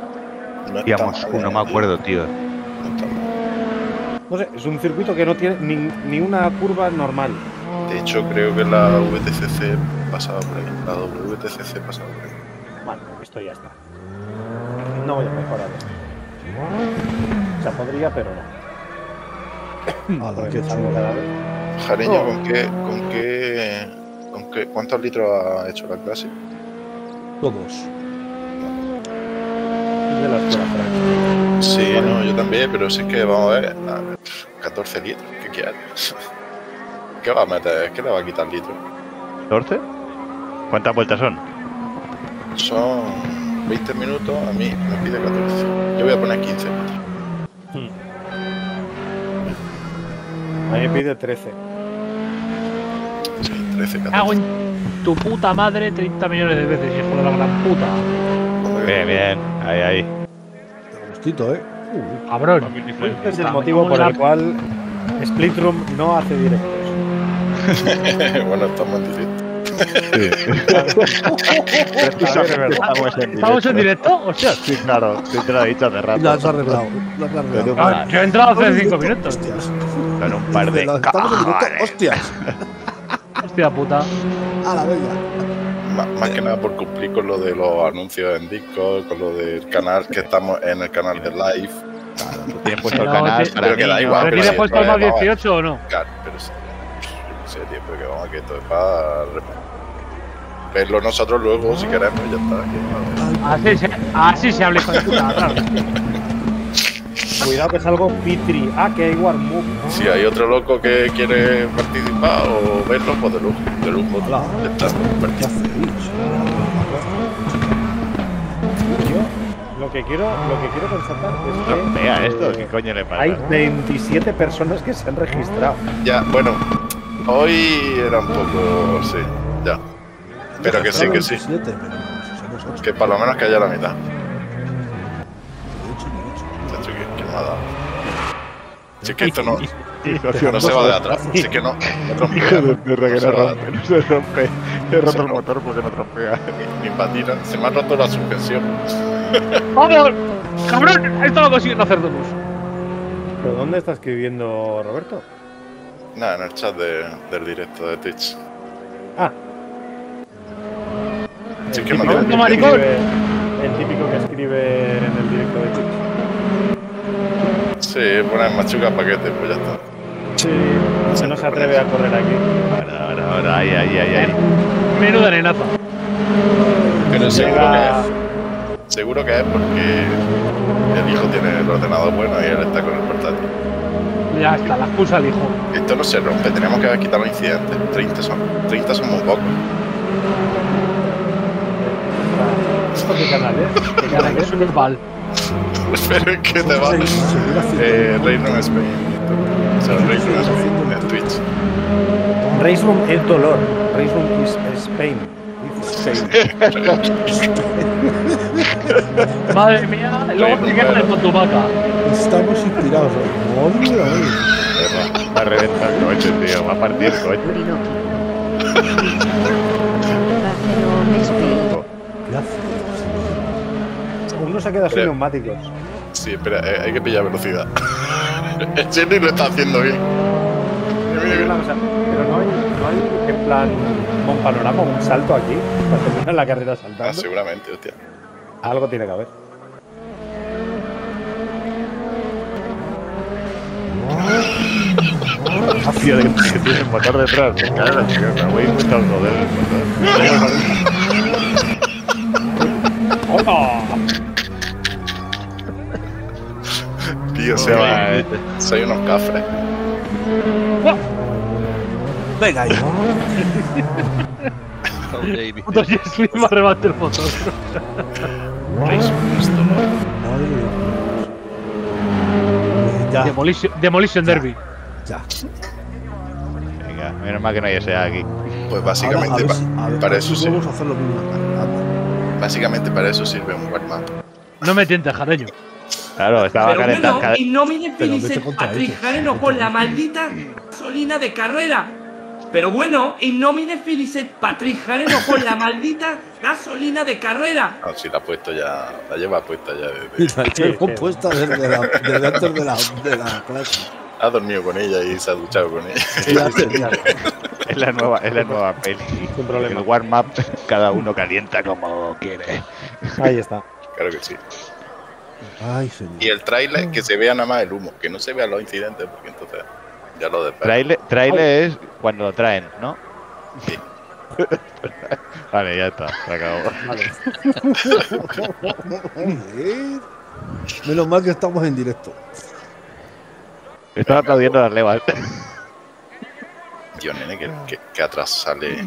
A: No
D: Digamos, no me
A: eh,
D: acuerdo, tío.
A: no está mal.
G: No sé, es un circuito que no tiene ni, ni una curva normal.
A: De hecho, creo que la VTCC pasaba por ahí. La WTCC pasaba por ahí.
G: Bueno, esto ya está. No voy a mejorar esto. O sea, podría, pero no.
B: Qué.
A: Jareño,
G: Oh.
A: ¿con qué, con qué, con qué, cuántos litros ha hecho la clase?
B: Todos.
G: De la escuela Frank.
A: Sí, no, yo también, pero sí que vamos a ver, a ver, 14 litros, ¿qué quieres? ¿Qué va a meter? ¿Qué le va a quitar litros?
D: ¿14? ¿Cuántas vueltas son?
A: Son 20 minutos, a mí me pide 14. Yo voy a poner 15.
G: A mí me pide 13.
A: Sí, 13, 14.
I: Hago en tu puta madre 30 millones de veces, hijo de la gran puta.
D: Bien, bien. Ahí, ahí.
B: Gustito, ¿eh? Uh,
I: Cabrón.
G: Este es el motivo por el cual Split Room no hace directos.
A: bueno, estamos en directo.
D: Precisamente estamos en
I: ¿Estamos en directo? Hostia.
D: Sí, claro. Sí, te lo he dicho hace rato.
B: lo has arreglado. Lo has arreglado.
I: Ah, yo he entrado hace 5 minutos.
B: Hostias.
D: Con un par de.
B: Estamos en directo. Hostias.
I: Hostia puta.
B: A la venga.
A: Má- Más que nada por cumplir con lo de los anuncios en Discord, con lo del canal, que estamos en el canal de live.
D: Tú tienes puesto el
I: No,
D: canal para
A: Pero que da igual,
I: ¿Pero
A: pero
I: tiene
A: sí,
I: puesto el más
A: vamos a ver.
I: 18 o no?
A: Claro, pero sí. Yo qué sé, tío, pero que vamos a que esto es para verlo nosotros luego si queremos, ya está.
I: Así se, así se habla, puta. claro.
G: Cuidado que es algo pitri. Ah, que hay War Move.
A: Si hay otro loco que quiere participar o verlo, pues de lujo, de lujo.
B: Hola.
G: Lo que quiero, lo que quiero constatar es que
D: Vea esto, ¿qué coño le pasa?
G: hay 27 personas que se han registrado.
A: Ya, bueno, hoy era un poco, sí, ya. Pero que sí, que sí.
B: 27, pero si somos 8.
A: Que por lo menos que haya la mitad. Chacho, que, que esto no, no se va de atrás. Si es que no, no trompea.
D: Hijo de perra que
A: se
D: no
A: de
D: rompe, no se rompe. He roto el
A: rompe.
D: motor porque no trompea.
A: Ni patina. Se me ha roto la suspensión.
I: ¡Vamos! ¡Cabrón! Esto lo consiguen hacer de luz.
G: ¿Pero dónde está escribiendo Roberto?
A: Nada, en el chat de- del directo de Twitch.
G: Ah.
A: Sí,
G: el
A: que no
G: típico
A: tiene-
G: que
I: maricón.
G: escribe- El típico que escribe en el directo de Twitch.
A: Sí, poner machuca paquete, pues ya está.
G: Sí. Se no se atreve a correr aquí.
D: Ahora, ahora, ahora, ahí, ahí, ahí, ahí.
I: Menuda nenaza.
A: Pero seguro
G: Llega-
A: que es. Seguro que es porque el hijo tiene el ordenador bueno y él está con el portátil.
I: Ya está, la excusa al hijo.
A: Esto no se rompe, tenemos que quitar los incidentes. 30 son, 30 son muy pocos.
G: ¿Esto qué canal es? ¿Qué canal
I: que
G: es?
I: un.
A: Pero es que te va. Eh, en Spain. O sea, en Spain en Twitch.
G: Race Room es dolor. Race Room is Spain.
I: Madre mía, luego te quedas con tu vaca.
B: Estamos inspirados. ¿eh? Madre mía.
D: Va a reventar el coche, tío. Va a partir el coche.
G: Uno se queda sin neumáticos.
A: Sí, espera, eh, hay que pillar velocidad. El Jenny lo está haciendo bien.
G: Pero no hay, no hay en plan un panorama, un salto aquí, para terminar la carrera
A: Ah,
G: saltando.
A: seguramente, hostia.
G: Algo tiene que haber.
D: Tío, de que tiene el motor detrás. Me cago en la chica. Voy al joder el motor.
G: ¡Hola!
A: Tío,
D: Se
A: soy,
D: va, eh.
A: soy unos cafres.
B: Venga ahí.
I: Puto Jesly me arrebate el motor. Demolition, Demolition Derby.
B: ya.
D: Venga, menos mal que no hay ese aquí.
A: Pues
B: Ahora, a
A: básicamente
B: ver
A: pa-
B: a ver- a
A: para
B: ver
A: eso
B: si
A: sí.
B: podemos hacer lo mismo acá. Anda.
A: Básicamente para eso sirve un warm-up.
I: No me tientes, jareño.
D: Claro, estaba calentando.
H: y no me
B: Pero
H: definis
B: vete
H: el
B: contra
H: Patrick
B: ellos.
H: Jareno con la maldita gasolina de carrera. Pero bueno, y no me el Patrick Jareno con la maldita gasolina de carrera.
A: No, si la ha puesto ya, la lleva puesta ya desde...
B: la llevo puesta desde, la, desde antes de la, de la clase.
A: Ha dormido con ella y se ha duchado con ella.
D: Es la nueva, es la nueva peli.
G: Sin problema.
D: El warm-up, cada uno calienta como quiere.
G: Ahí está.
A: Claro que sí.
B: Ay, señor.
A: Y el trailer, que se vea nada más el humo, que no se vean los incidentes, porque entonces ya lo después.
D: Trailer, trailer es cuando lo traen, ¿no?
A: Sí.
D: Vale, ya está, se acabó.
B: Menos mal que estamos en directo.
D: Están aplaudiendo las levas.
A: Tío, nene, que, que, que atrás sale. que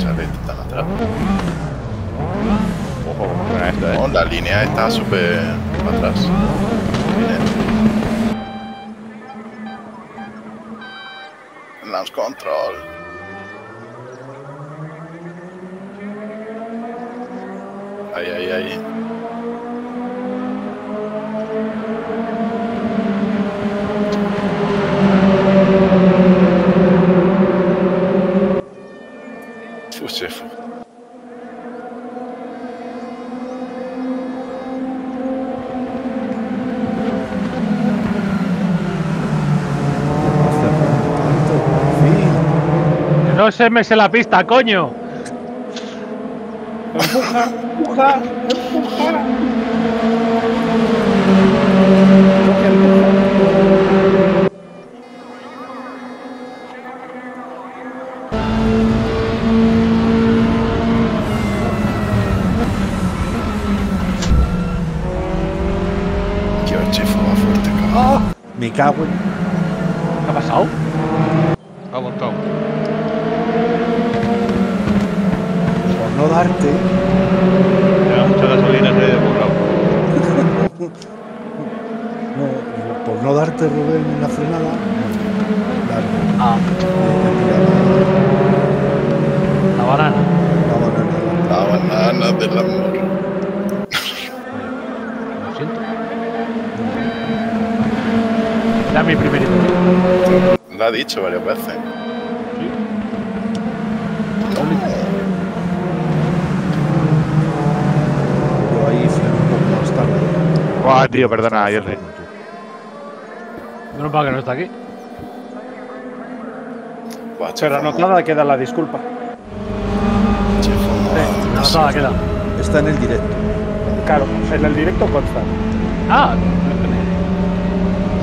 A: sale tan atrás.
D: Ojo.
A: No, la línea está súper atrás. Miren. Launch control. Ahí, ahí, ahí.
I: No se me se la pista, coño.
G: Empuja, empuja, empuja.
A: Va fuerte, cabrón.
B: ¡Ah! Me cago en.
I: ¿Qué ha pasado?
D: Ha montado.
B: No darte.
D: Lleva mucha gasolina en poblado.
B: No, por no darte, Rubén, una frenada. Claro.
I: Ah, la banana.
B: La banana.
A: La banana del amor.
I: Lo siento. Era mi primerito.
A: Lo ha dicho varias veces.
B: Yo ahí un poco más tarde.
D: Buah, tío, perdona, Jordi.
I: Menos mal que no está aquí.
A: Buah,
G: Pero anotada queda la disculpa.
A: no, no sé.
I: Anotada queda.
B: Está en el directo.
G: Claro, en el directo consta.
I: Ah,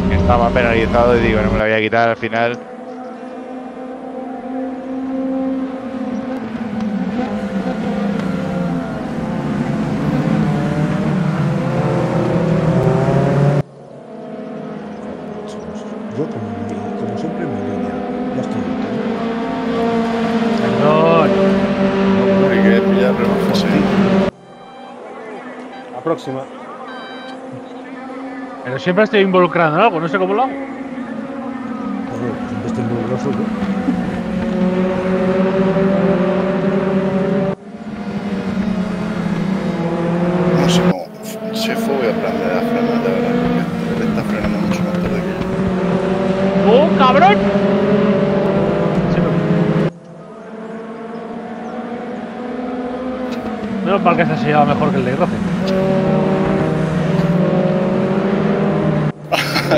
D: Que estaba penalizado y digo, no me lo voy a quitar al final.
B: Yo como, mi- como siempre en mi línea. Ya estoy.
I: perdón.
A: Hay que pillar rebajo, sí.
G: La próxima.
I: Pero siempre estoy involucrado en algo, no sé cómo lo hago.
B: Joder, siempre estoy grosso yo.
A: No sé cómo. Chef, voy a aprender a frenar de verdad, porque está frenando mucho más tarde que yo.
I: ¡Oh, cabrón! Menos mal que este se lleva mejor que el de Roce.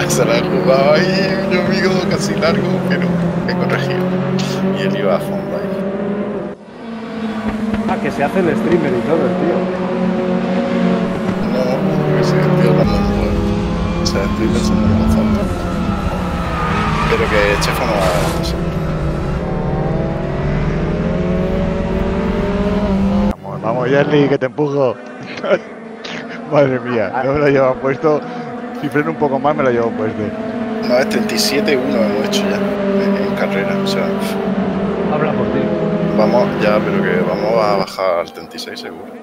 A: Se la he jugado ahí, un amigo casi largo, pero he corregido. Y él iba a fondo ahí.
G: Ah, que se hace el streamer y todo, el tío.
A: No, porque sí, estoy hablando en juego. O sea, estoy pensando en voz alta. Pero que Chefo no va a esto.
D: Vamos, vamos, Jerry, que te empujo. Madre mía, no me lo llevan puesto. Si freno un poco más, me lo llevo puesto.
A: No, es 37-1 hemos hecho ya en, en carrera. O sea,
I: Habla por ti.
A: vamos ya, pero que vamos a bajar al 36 seguro.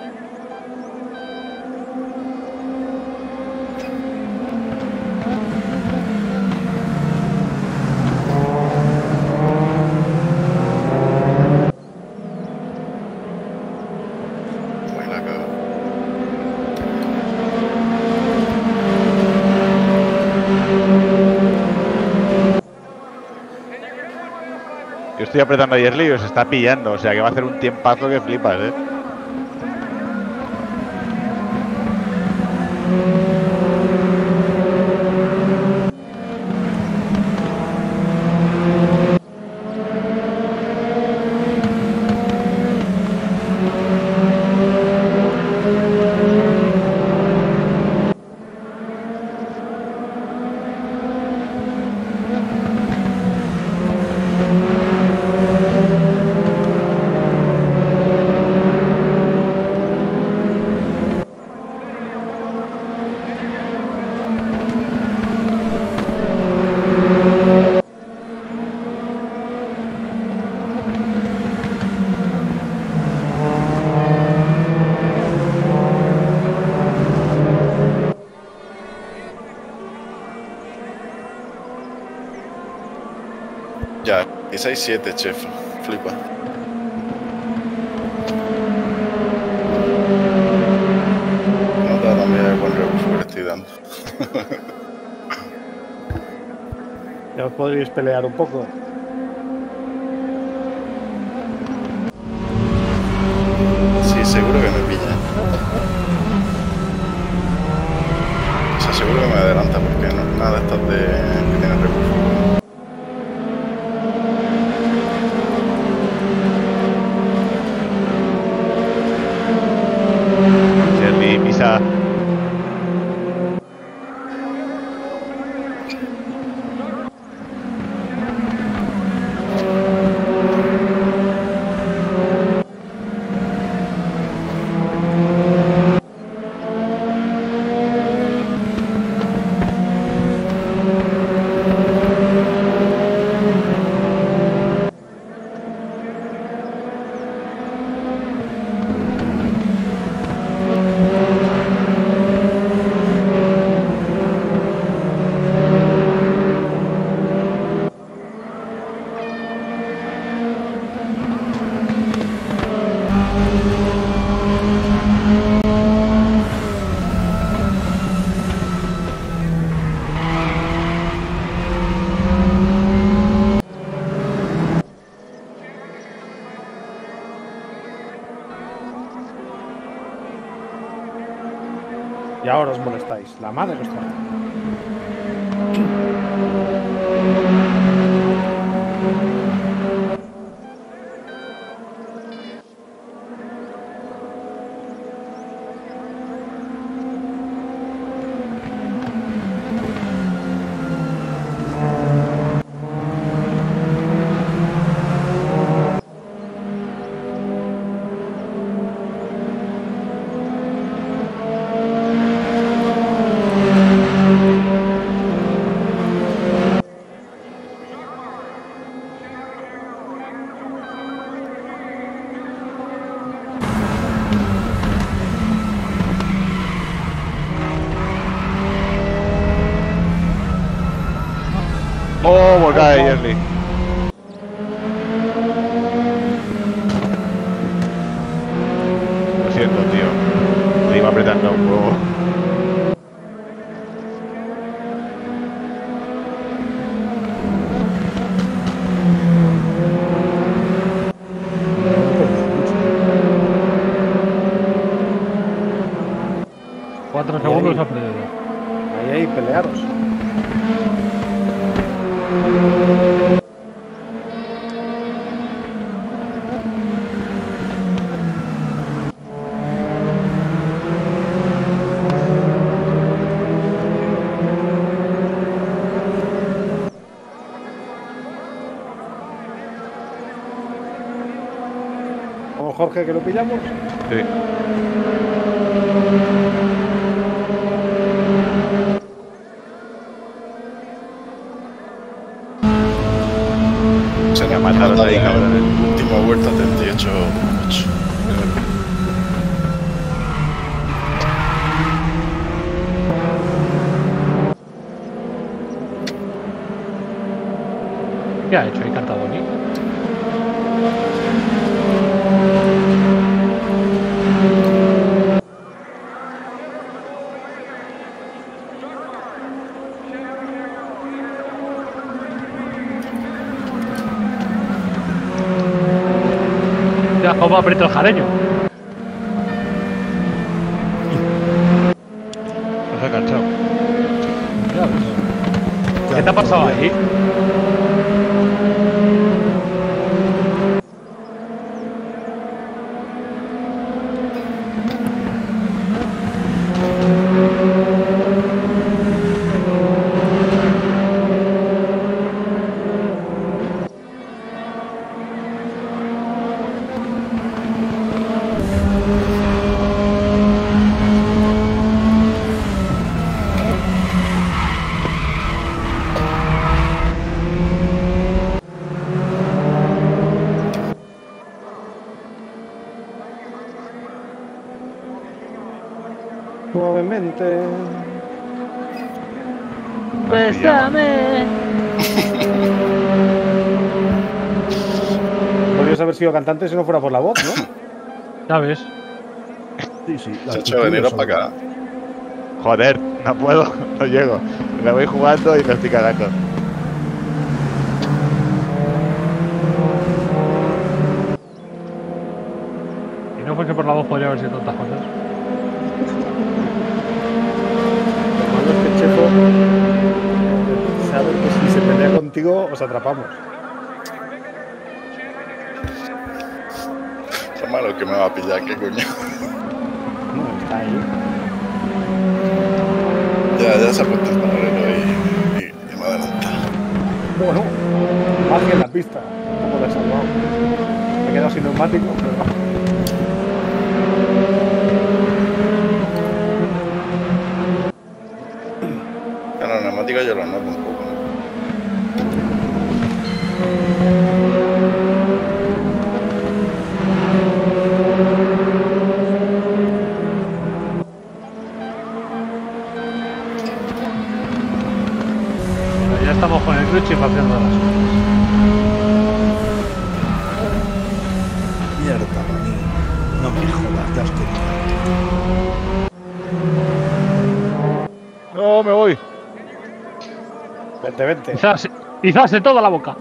D: Yo estoy apretando a Yerli y os está pillando, o sea que va a hacer un tiempazo que flipas, eh.
A: 37, chef. Flipa. Nota también de buen rebufo que le estoy dando.
G: ya os podríais pelear un poco.
A: Sí, seguro que
G: La madre que os trajo.
D: Oh, volcada de Yerli. Lo siento, tío. Le iba apretando un poco.
I: Cuatro
G: Ahí,
I: segundos
G: ahí.
I: ha perdido.
G: Ahí, ahí, pelearos. Como Jorge que lo pillamos.
D: Sí.
A: Se
D: Me
A: nos
D: mataron
A: mata
D: ahí,
A: en
D: cabrones.
A: Última vuelta, 38 8.
I: ¿Qué ha hecho ahí Cartagoni? ¿Cómo aprieto el jareño?
D: Nos ha cansado.
I: Ya ves. ¿Qué te ha pasado ahí?
G: Suavemente.
I: Bésame.
G: Podrías haber sido cantante si no fuera por la voz, ¿no?
I: Ya ves.
B: Sí, sí. la
A: Se ha hecho
B: actitud
A: venir
B: lo
A: para acá.
D: Joder, no puedo, no llego. Me voy jugando y me estoy cagando.
I: Si no fuese por la voz, podría haber sido tantas cosas.
G: Lo malo es que Checo sabe que si se pelea contigo, os atrapamos.
A: Qué malo que me va a pillar, qué coño.
G: No, está ahí.
A: Ya, ya se ha puesto el paralelo y, y, y me adelanta.
G: Bueno, magia en la pista. Un poco de salvado. Me he quedado sin neumático, pero.
A: En la neumática yo lo noto un poco. ¿no?
I: Pero ya estamos con el clutch y haciendo las cosas.
B: Mierda, maní. No me jodas, ya estoy.
D: No, me voy.
G: Vente, vente.
I: Quizás, quizás en toda la boca.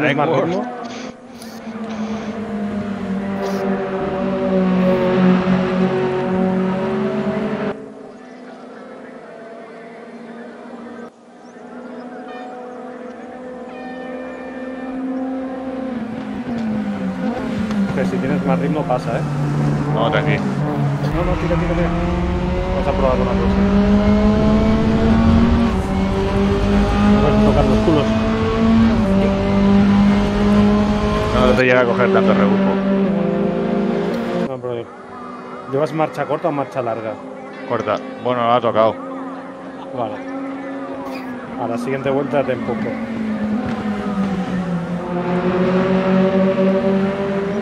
G: ¿Tienes más ritmo? Que si tienes más ritmo pasa, ¿eh?
D: No, tranqui.
G: No, no, tira, tira, tira. Vamos a probar una cosa. Vamos a tocar los culos.
D: No te llega a coger tanto rebufo.
G: No, pero... ¿Llevas marcha corta o marcha larga?
D: Corta. Bueno, no ha tocado.
G: Vale. A la siguiente vuelta te empujo.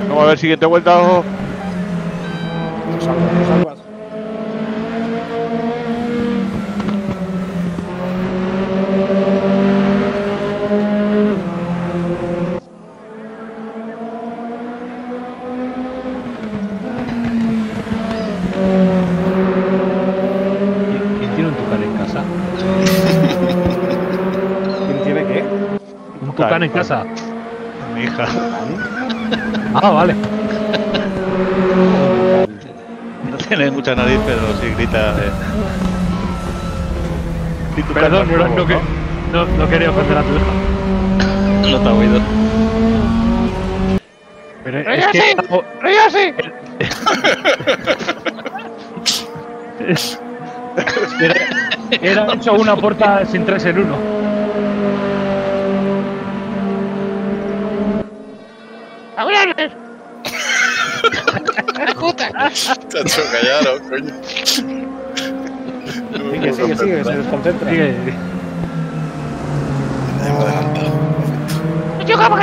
D: Vamos a ver, siguiente vuelta. ojo.
G: Lo salvas, lo salvas.
I: están en casa?
D: Mi hija.
I: Ah, vale.
D: No tiene mucha nariz, pero sí grita. Eh.
I: Perdón, no, no, que- no, no quería ofender a tu hija.
D: No te ha oído.
I: Pero
D: ¡Ella
I: es que.
D: sí!
I: Era, era hecho una puerta sin tres en uno.
A: Chacho, callaros, coño.
G: Sigue, sigue, sigue, se desconcentra.
I: Sigue.
A: Hemos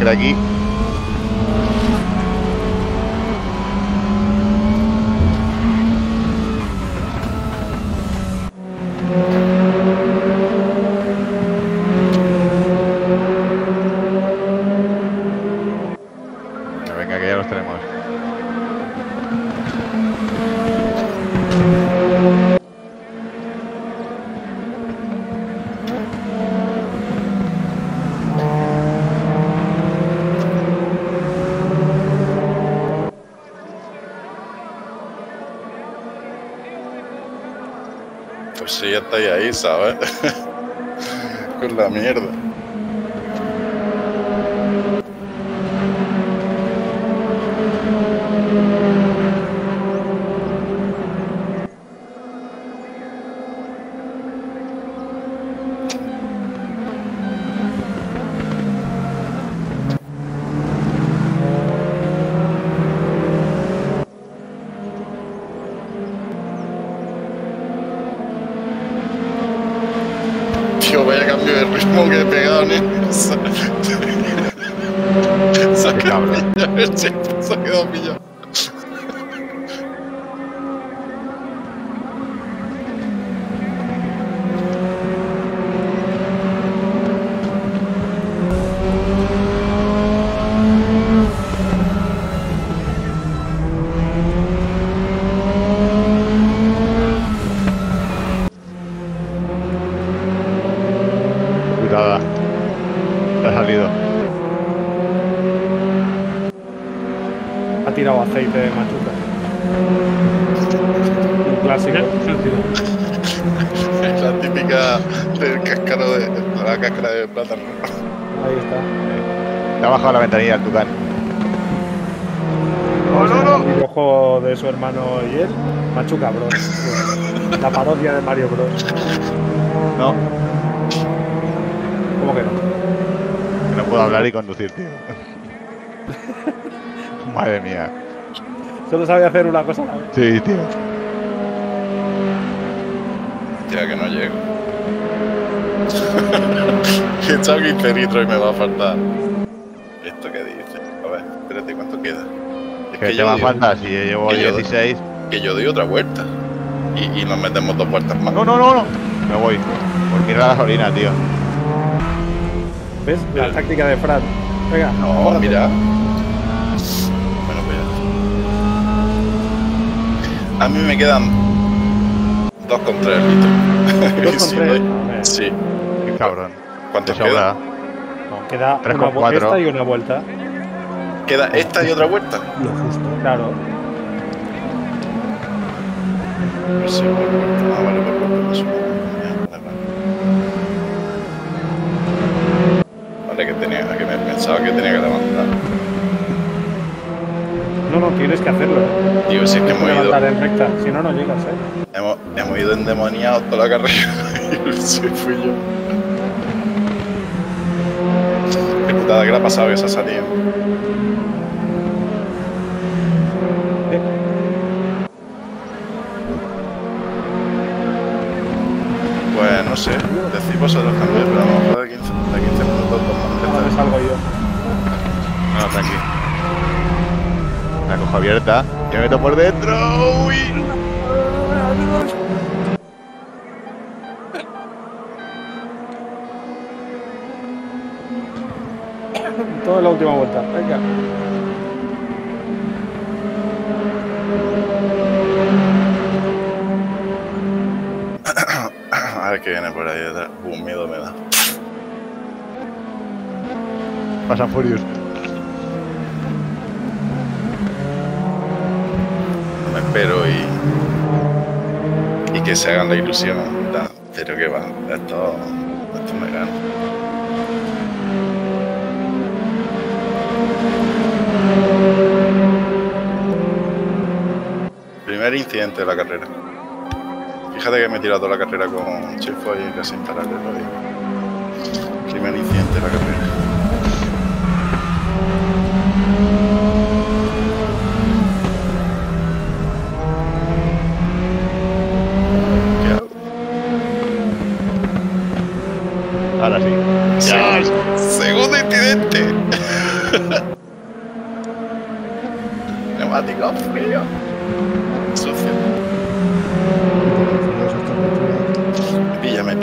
G: he
D: olido
A: estáis ahí, ¿sabes? Con la mierda. Tío, vaya cambio de ritmo que he pegado en esa. Se ha
D: Qué
A: quedado
D: cabrón.
A: pillado, el chico se ha quedado pillado.
D: Cuidada. Te ha salido.
G: Ha tirado aceite de machuca. Un clásico.
A: Es la típica del cáscaro de, la cáscara de plátano.
G: Ahí está.
D: Te ha bajado la ventanilla el tucán.
G: No, no, no. El videojuego de su hermano y él. Machuca Bros. La parodia de Mario Bros.
D: No,
G: ¿Cómo que no?
D: que no puedo hablar y conducir, tío. Madre mía.
G: Solo sabía hacer una cosa a la vez.
D: Sí, tío.
A: Tía, que no llego. He echado 15 litros y me va a faltar. ¿Esto qué dice? A ver, espérate, ¿cuánto queda? Es
D: Que te va a faltar si yo llevo
A: que yo-
D: 16.
A: que yo doy otra vuelta. Y, y nos metemos dos vueltas más.
D: No, no, no, no. Me voy. Por mirar la gasolina, tío.
G: ¿Ves? La táctica de Fran. Venga,
A: No, mira. Bueno, pues ya. A mí me quedan 2,3 litros.
G: Dos
A: Y
G: con
A: si
G: tres.
A: doy-
G: Hombre,
A: Sí.
D: Qué cabrón.
A: ¿Cuántos
D: sobra.
A: queda?
G: no, queda
D: Tres
G: una
D: con
G: vu-
D: cuatro.
G: esta y una vuelta.
A: ¿Queda esta y otra vuelta?
B: Lo justo.
G: Claro.
A: Pues sí, por vuelta. Ah, vale, por vuelta. me suena. Ya, vale, que tenía, que me pensaba que tenía que levantar.
G: Tienes que hacerlo. ¿eh?
A: Digo, si es que hemos ido,
G: en recta. Si no, no llegas, ¿eh?
A: hemos, hemos ido endemoniados toda la carrera sí fui yo. Qué putada que le ha pasado que se ha salido. No sé, decís vosotros también, pero a lo mejor de 15, de 15 minutos
G: Ahora
A: tomamos
G: me salgo yo.
D: No, tranqui. La cojo abierta. Yo me meto por dentro. Uy.
G: Toda la última vuelta. Venga.
A: A ver qué viene por ahí detrás. Uh, miedo me da.
D: Pasan Furious.
A: Me espero y. Y que se hagan la ilusión. Da, Pero que va, esto. Esto me gana. Primer incidente de la carrera. Fíjate que me he tirado la carrera con Chefo y casi en paralelo. Primer incidente de la carrera. ¿Qué hago?
D: Ahora sí.
A: Sí. Segundo incidente. Neumático frío. Sucio. Me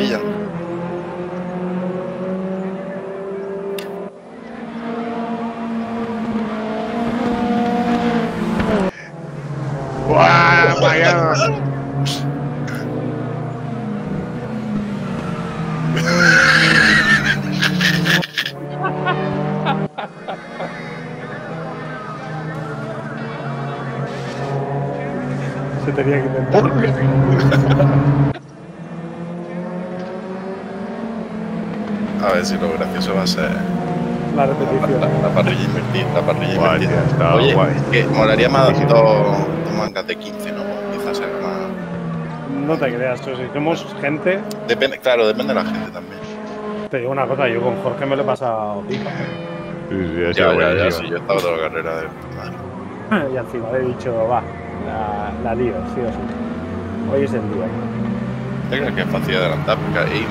G: que
A: molaría más dos, dos mangas de 15, ¿no? Quizás sea más.
G: No te creas, o si somos gente.
A: Depende, claro, depende de la gente también.
G: Te digo una cosa, yo con Jorge me lo he pasado pipa.
D: Sí, sí, ha
A: Ya,
D: sido
A: ya, ya, sí, yo he estado toda la carrera de madre.
G: Y al final he dicho, va, la, la lío, sí o sí. Hoy es el día.
A: Yo creo que es fácil adelantar, porque ahí,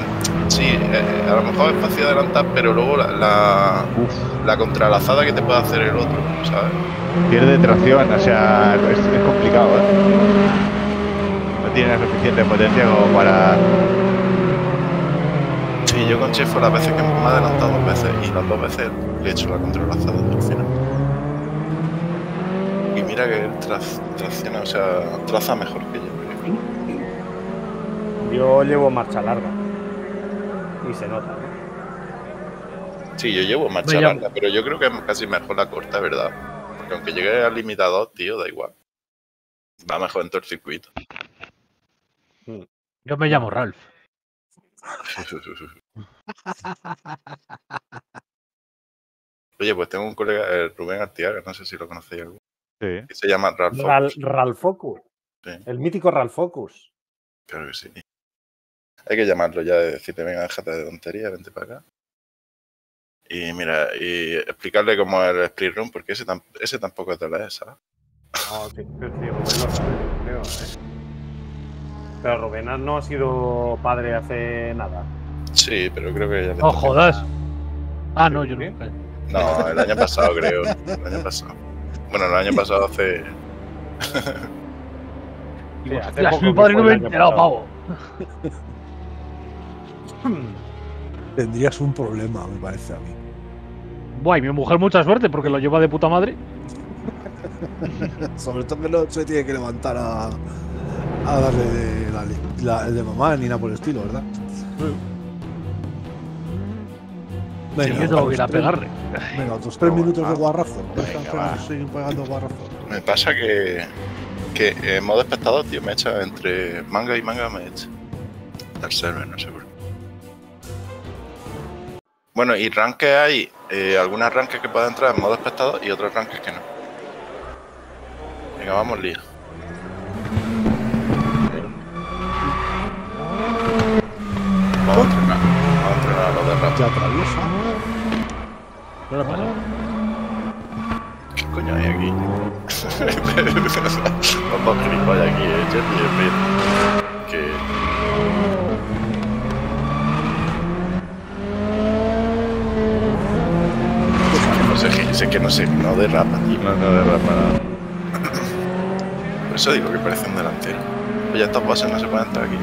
A: sí, eh, a lo mejor es fácil adelantar, pero luego la, la, la contralazada que te puede hacer el otro, ¿sabes?
D: Pierde tracción, o sea, es, es complicado, ¿eh? No tiene suficiente potencia como para.
A: Sí, yo con Chefo las veces que me he adelantado dos veces y las dos veces le he hecho la contralazada al final. Y mira que él traz- tracciona, o sea, traza mejor que yo.
G: Yo llevo marcha larga. Y se nota, ¿eh?
A: Sí, yo llevo marcha
I: Me llamo-
A: larga, pero yo creo que es casi mejor la corta, ¿verdad? Porque aunque llegue al limitador, tío, da igual. Va mejor en todo el circuito.
I: Yo me llamo Ralph.
A: Oye, pues tengo un colega, el Rubén Artiaga, no sé si lo conocéis algo,
D: Sí.
A: que se llama Ralph
G: Ral,
A: Focus.
G: Ralfocus.
A: Sí.
G: El mítico Ralfocus.
A: Claro que sí. Hay que llamarlo ya de decirle, venga, déjate de tontería, vente para acá. Y mira, y explicarle cómo es el split room, porque ese, tam- ese tampoco es de la ESA.
G: No, sí, pero sí, Rubén lo sabe, creo, ¿eh? Pero Rubén no ha sido padre hace nada.
A: Sí, pero creo que ya le toca.
I: jodas. Ah, no, yo
G: ¿Qué?
I: no.
A: No, el año pasado creo. El año pasado. Bueno, el año pasado hace.
G: Sí, hace poco que
I: padre no me he enterado, pavo.
B: Tendrías un problema, me parece a mí.
I: Buah, y mi mujer mucha suerte porque lo lleva de puta madre.
B: Sobre todo que no se tiene que levantar a, a darle de, la, de mamá ni nada por el estilo, ¿verdad?
I: Y yo tengo que ir a
B: tres-
I: pegarle.
B: Venga, otros tres minutos
A: va.
B: de guarrazo.
A: Venga,
B: pegando- siguen pegando guarrazo.
A: Me pasa que. Que en modo espectador, tío, me echa entre manga y manga, me echa. Al server, no sé por qué. Bueno, y ranques hay. Eh, algunas ranques que pueden entrar en modo espectador y otros ranques que no. Venga, vamos, lío. Vamos a entrenar. Vamos a entrenar a los de rap.
B: Ya atraviesa.
I: ¿Qué le pasa?
A: ¿Qué coño hay aquí? Los dos gilipollas aquí, eh, Jet y el Pete. Que. Sé que, no sé, no derrapa, tío.
D: No, no derrapa nada.
A: Por eso digo que parece un delantero. Oye, estos bases no se pueden entrar aquí.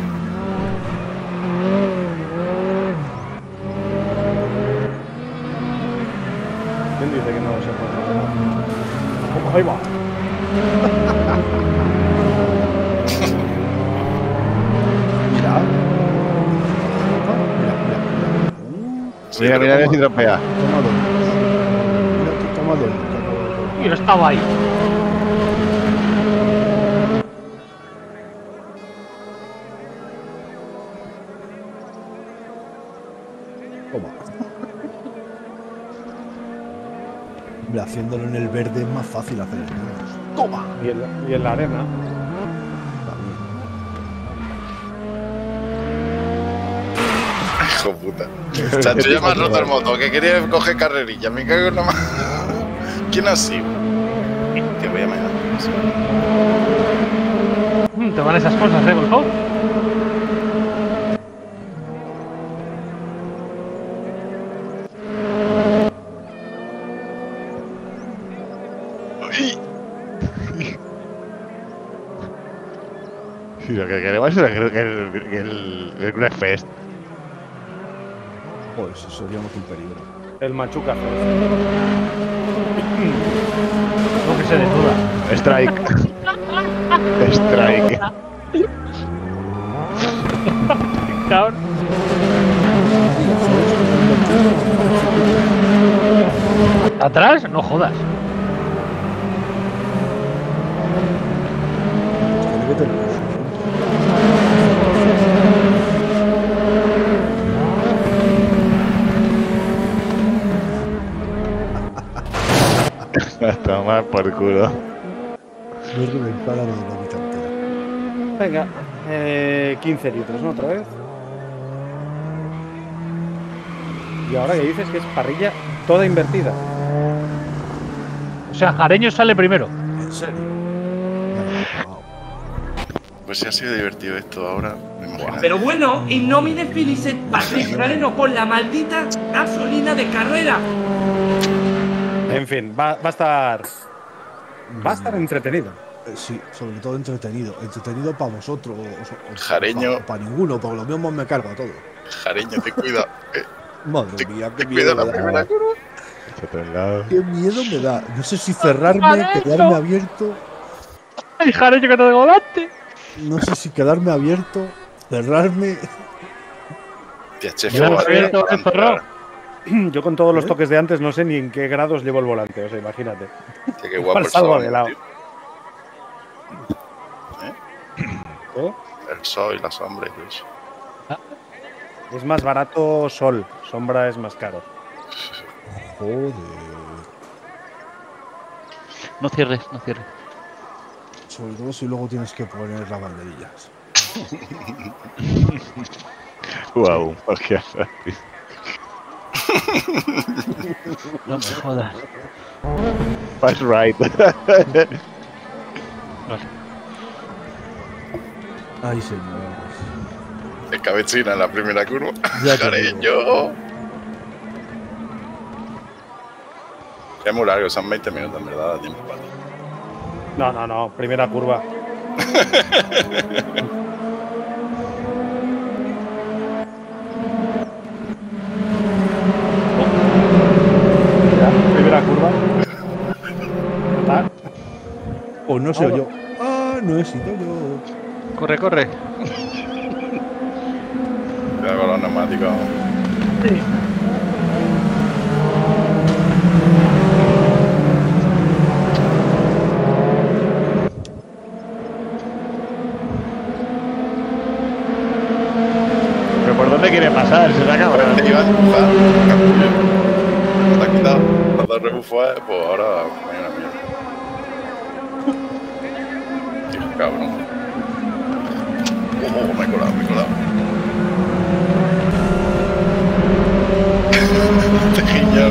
G: ¿Quién dice que no se puede? Oh, Ahí va.
B: Mira. Mira, mira, mira.
A: Sí,
D: Mira, mira, a ver
A: ¿cómo?
D: si tropea.
B: toma
I: estaba ahí.
B: Toma. Hombre, haciéndolo en el verde es más fácil hacer el. Toma.
G: Y en, la- y en la arena.
A: Hijo puta. Chacho, ya me has roto el moto, que quería coger carrerilla. Me cago en la mano. ¿Quién ha sido? Mear.
I: Mm, Te van esas cosas, eh, Golfo.
D: Sí, lo que queremos es el, el, el, el.
B: Joder, eso seríamos un peligro.
G: El Machuca.
I: No que se desnuda.
D: Strike. Strike.
I: Cabrón. ¿Atrás? No jodas.
B: Tiene que tener su punto.
D: Toma por culo.
B: No es reventar a la dinamita entera.
G: Venga, eh, 15 litros, ¿no? Otra vez. Y ahora que dices que es parrilla toda invertida.
I: O sea, Jareño sale primero.
B: ¿En serio?
A: Pues si ha sido divertido esto ahora, me imagino.
H: Pero bueno, y no me Felicet Patrick Jareno con la maldita gasolina de carrera.
G: En fin, va, va a estar. Va a estar entretenido.
B: Eh, Sí, sobre todo entretenido. Entretenido para vosotros. O, o-
A: Jareño.
B: Para ninguno, para lo mismo me cargo a todo.
A: Jareño, te cuida. Eh,
B: Madre
A: te,
B: mía,
A: te
B: qué
A: cuida
B: miedo
A: la
B: me
A: primera curva.
B: Qué miedo me da. No sé si cerrarme, quedarme abierto.
I: ¡Ay, Jareño que te de volante!
B: No sé si quedarme abierto, cerrarme.
A: Tía, chef,
I: Ya
G: Yo con todos los
B: ¿Eh?
G: toques de antes no sé ni en qué grados llevo el volante, o sea, imagínate.
A: Tía, qué guapo el
G: salgo
A: sol,
G: de lado.
A: tío.
G: ¿Eh?
A: El sol y la sombra y todo eso.
G: Es más barato sol, sombra es más caro.
B: Joder.
I: No cierres, no cierres.
B: Sobre todo si luego tienes que poner las banderillas.
D: Wow, porque hace.
I: No me jodas.
D: Fast right.
B: Ay, señor.
A: El cabecina en la primera curva.
B: Ya te
A: Jareño. Es muy largo, son 20 minutos, en verdad, da tiempo para ti.
G: No, no, no, primera curva. Ya, primera curva. ¿Está?
B: O no
G: Ah,
B: yo. Ah, no he sido yo.
I: Corre, corre.
A: Cuidado con los neumáticos.
D: ¿Pero por dónde quiere pasar? Se la cabrón.
A: Dos rebufos, pues ahora hay una mierda. Tío, cabrón. Oh, me he colado, me he colado. Te guiño.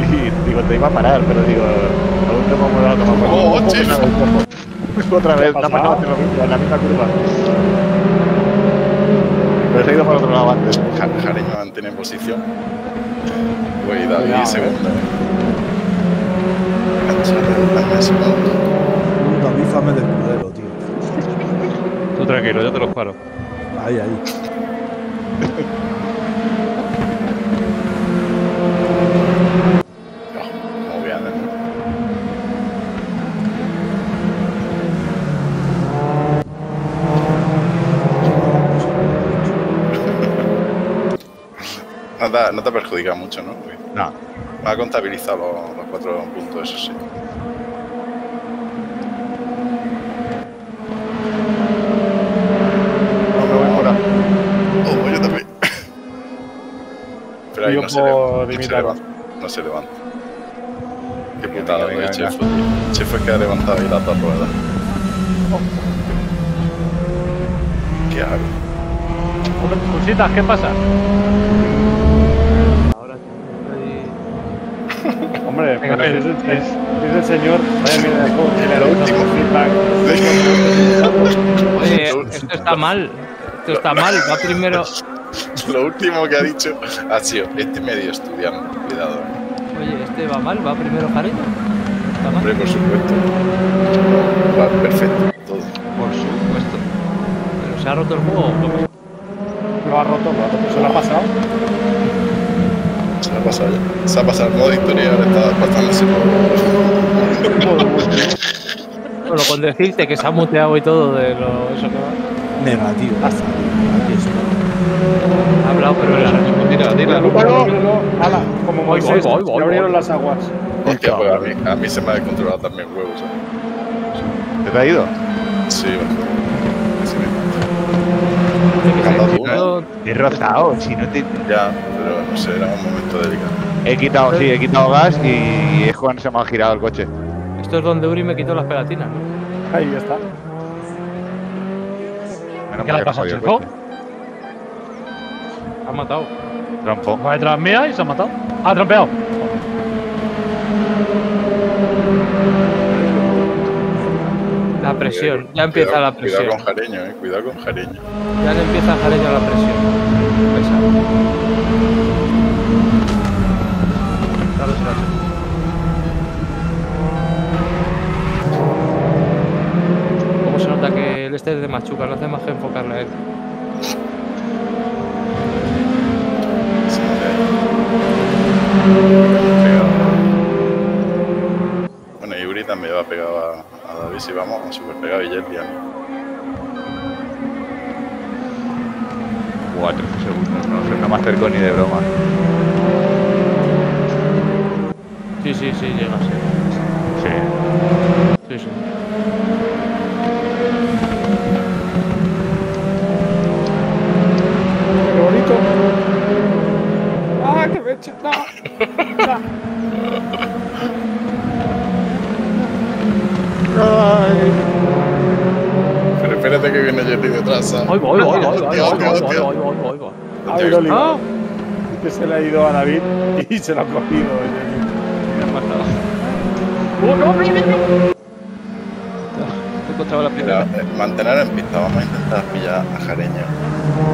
D: Y digo, te iba a parar, pero digo, aún no hemos dado tomar por
A: Oh.
D: Otra vez,
G: ¿Qué ha
D: la en la misma curva. Pero se ha ido por otro lado antes.
A: Ja- Jareño mantene en posición. Güey, David,
G: Cuidado,
A: segundo.
B: Un David fame de escudero, tío.
I: Tú tranquilo, yo te los paro.
B: Ahí, ahí.
A: Muy bien, eh. No te, no te perjudica mucho, ¿no? Porque
D: No,
A: Me ha contabilizado los, los cuatro puntos, eso sí.
D: no me voy por ahí.
A: Oh, yo también. Pero ahí no no se levanta. No se levanta. Qué
D: Venga,
A: putada,
D: venga, venga.
A: chef. El chef es que ha levantado ahí las dos ruedas. ¿Qué hago?
I: Cositas, ¿qué pasa?
C: Ahora estoy...
G: Hombre,
I: Venga,
G: pero es, el- es el señor, vaya mierda damos
A: último.
C: Oye,
A: Esto-
C: está mal. Esto está mal. Va primero.
A: Lo último que ha dicho ha sido este medio estudiando. Cuidado.
C: Oye, este va mal. Va primero Jareño. Está mal.
A: Hombre, por supuesto. Va perfecto. Todo.
C: Por supuesto. Pero se ha roto el juego.
G: Lo ha roto, lo ha roto. Se lo ha pasado.
A: Se ha pasado ya. Se ha pasado el modo historia, ahora está pasándose
C: Bueno, con decirte que se ha muteado y todo de lo, eso que va.
B: Negativo. Hasta está.
C: Ha hablado, pero era.
D: Tira, tira.
G: Hala, como
C: Voy, voy,
G: Moisés,
C: voy, voy,
G: se abrieron
C: voy.
G: las aguas.
A: Hostia, pues a mí, a mí se me ha descontrolado también huevos.
D: ¿Te te ha ido?
A: Sí, bastante. Sí, me-
C: Que
A: Han dado
C: se-
A: uno.
C: todo-
D: Te he rozado, si no te...
A: Ya, pero no sé, era un momento delicado.
D: He quitado, sí, he quitado gas y es cuando se me ha girado el coche.
C: Esto es donde Uri me quitó las pegatinas, ¿no?
G: Ahí ya está.
D: Menos
I: ¿Qué le
D: que
I: pasa al
D: jodido el
I: Checo?
C: Ha matado.
D: Trompo.
I: Va detrás mía y se ha matado. Ah, trampeado.
C: Ya
A: Cuidado-
C: empieza la presión.
A: Cuidado con Jareño, eh. Cuidado con Jareño.
C: Ya le empieza a Jareño la presión. Pesa. Claro. ¿Cómo se nota que el este es de Machuca? No hace más que enfocarle a él.
A: Bueno, y Uri también va pegado a, a David. Si vamos, súper pegado y a.
D: Buah, 13 segundos, no, sé, no me acerco ni de broma.
C: Sí, sí, sí, llega, sí.
D: Sí.
C: Sí, sí.
G: Qué bonito. ¡Ah, qué fecha! ¡No!
A: Pero espérate que viene Jelly detrás. ¿sabes?
C: Voy, voy, voy, voy, voy, voy,
A: Hostia,
C: voy,
A: hostia,
C: voy,
A: hostia.
C: voy, voy, voy, voy.
G: Ay, lo liado. Que se le ha ido a David y se lo ha cogido.
C: Me ha matado.
D: Te encontraba la
A: Mira, eh, mantener en pista. Vamos a intentar pillar a Jareño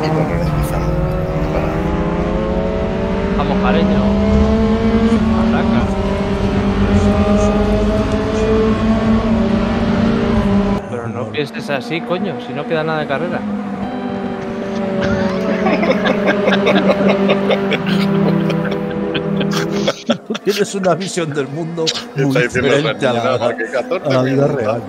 A: y lo ralentizamos. Para...
C: Vamos, Jareño. Ataca. No pienses así, coño, si no queda nada de carrera.
B: Tú tienes una visión del mundo muy diferente a la,
A: nada más que 14
B: a la vida real.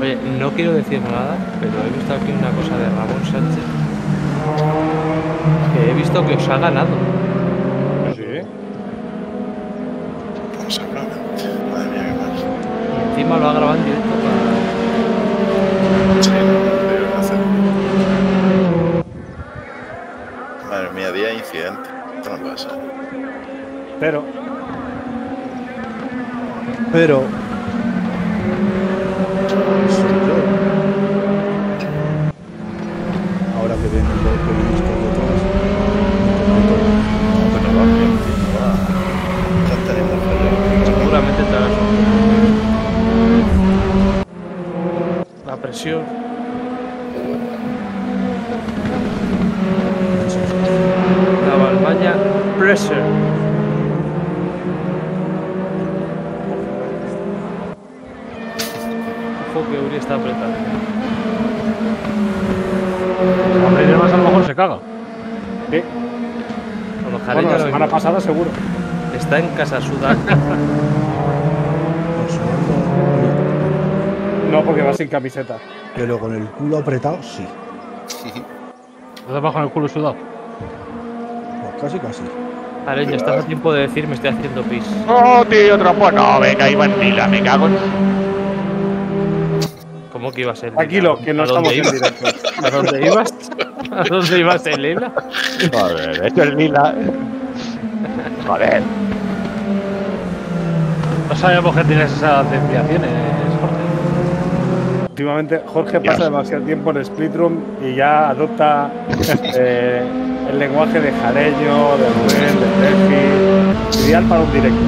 C: Oye, no quiero decir nada, pero he visto aquí una cosa de Ramón Sánchez. Que he visto que os ha ganado.
G: Sí.
A: Seguramente. Madre mía, qué mal.
C: Y encima lo ha grabado en directo para...
A: Sí, no, no debieron hacer. Madre
G: Pero,
B: Pero. soy yo. Ahora que ven el golpe y esto detrás.
A: No, pero va bien, tío. Va. Estás teniendo fallo.
C: Seguramente te harás un- La presión. La Balbaya Willy está apretado.
I: Si aprende más, a lo mejor se caga.
G: Sí.
C: Con los
G: Bueno,
C: jaleños
G: la
C: lo
G: semana
C: mismo.
G: pasada seguro.
C: Está en casa sudando,
G: No, porque va sin camiseta.
B: Pero con el culo apretado, sí.
I: ¿No te vas con el culo sudado?
B: Pues casi, casi.
C: Jaleño, estás a tiempo de decir me estoy haciendo pis.
D: ¡Oh, tío, trompo! No, venga, iba en lila, me cago en...
C: ¿Cómo que iba a ser?
G: Tranquilo, que no
C: ¿A dónde
G: estamos en
C: ibas?
G: directo.
C: ¿A dónde ibas? ¿A dónde ibas, Elena?
D: Joder, esto es lila. Joder.
I: No sabíamos que tienes esas desviaciones, Jorge.
G: Últimamente Jorge
D: Dios.
G: pasa demasiado tiempo en Splitroom y ya adopta eh, el lenguaje de Jareño, de Rubén, de Tefi. Ideal para un directo.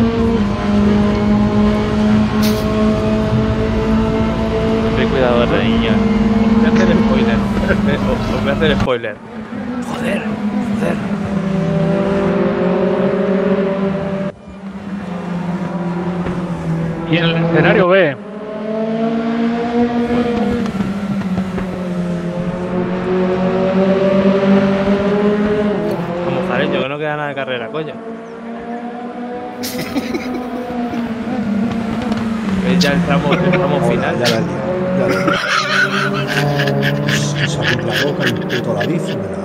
C: Ten cuidado, de niña. Os voy a hacer spoiler. Os voy a hacer spoiler. Joder, joder.
I: Y en el escenario B,
C: Como Jareño, que no queda nada de carrera, coño. ¿Veis ya el tramo, el tramo
B: Ahora,
C: final?
B: Ya la he liado, ya la he liado. Se abre la boca y puto la bici me la.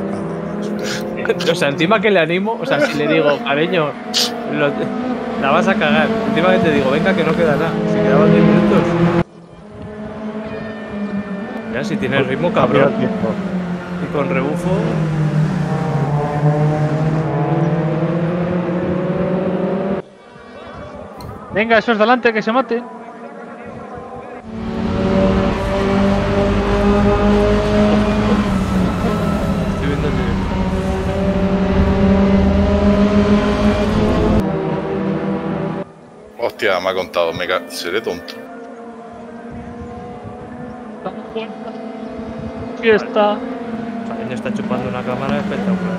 C: O sea, encima que le animo, o sea, si le digo, Jareño, lo- la vas a cagar. Encima que te digo, venga, que no queda nada. Si quedaban 10 minutos. Ya, si tienes ritmo, cabrón. Y con rebufo.
I: venga, esos delante que se maten.
C: Estoy viendo el directo.
A: Hostia, me ha contado, me ca- seré tonto.
I: Fiesta.
C: Jareño está chupando una cámara espectacular.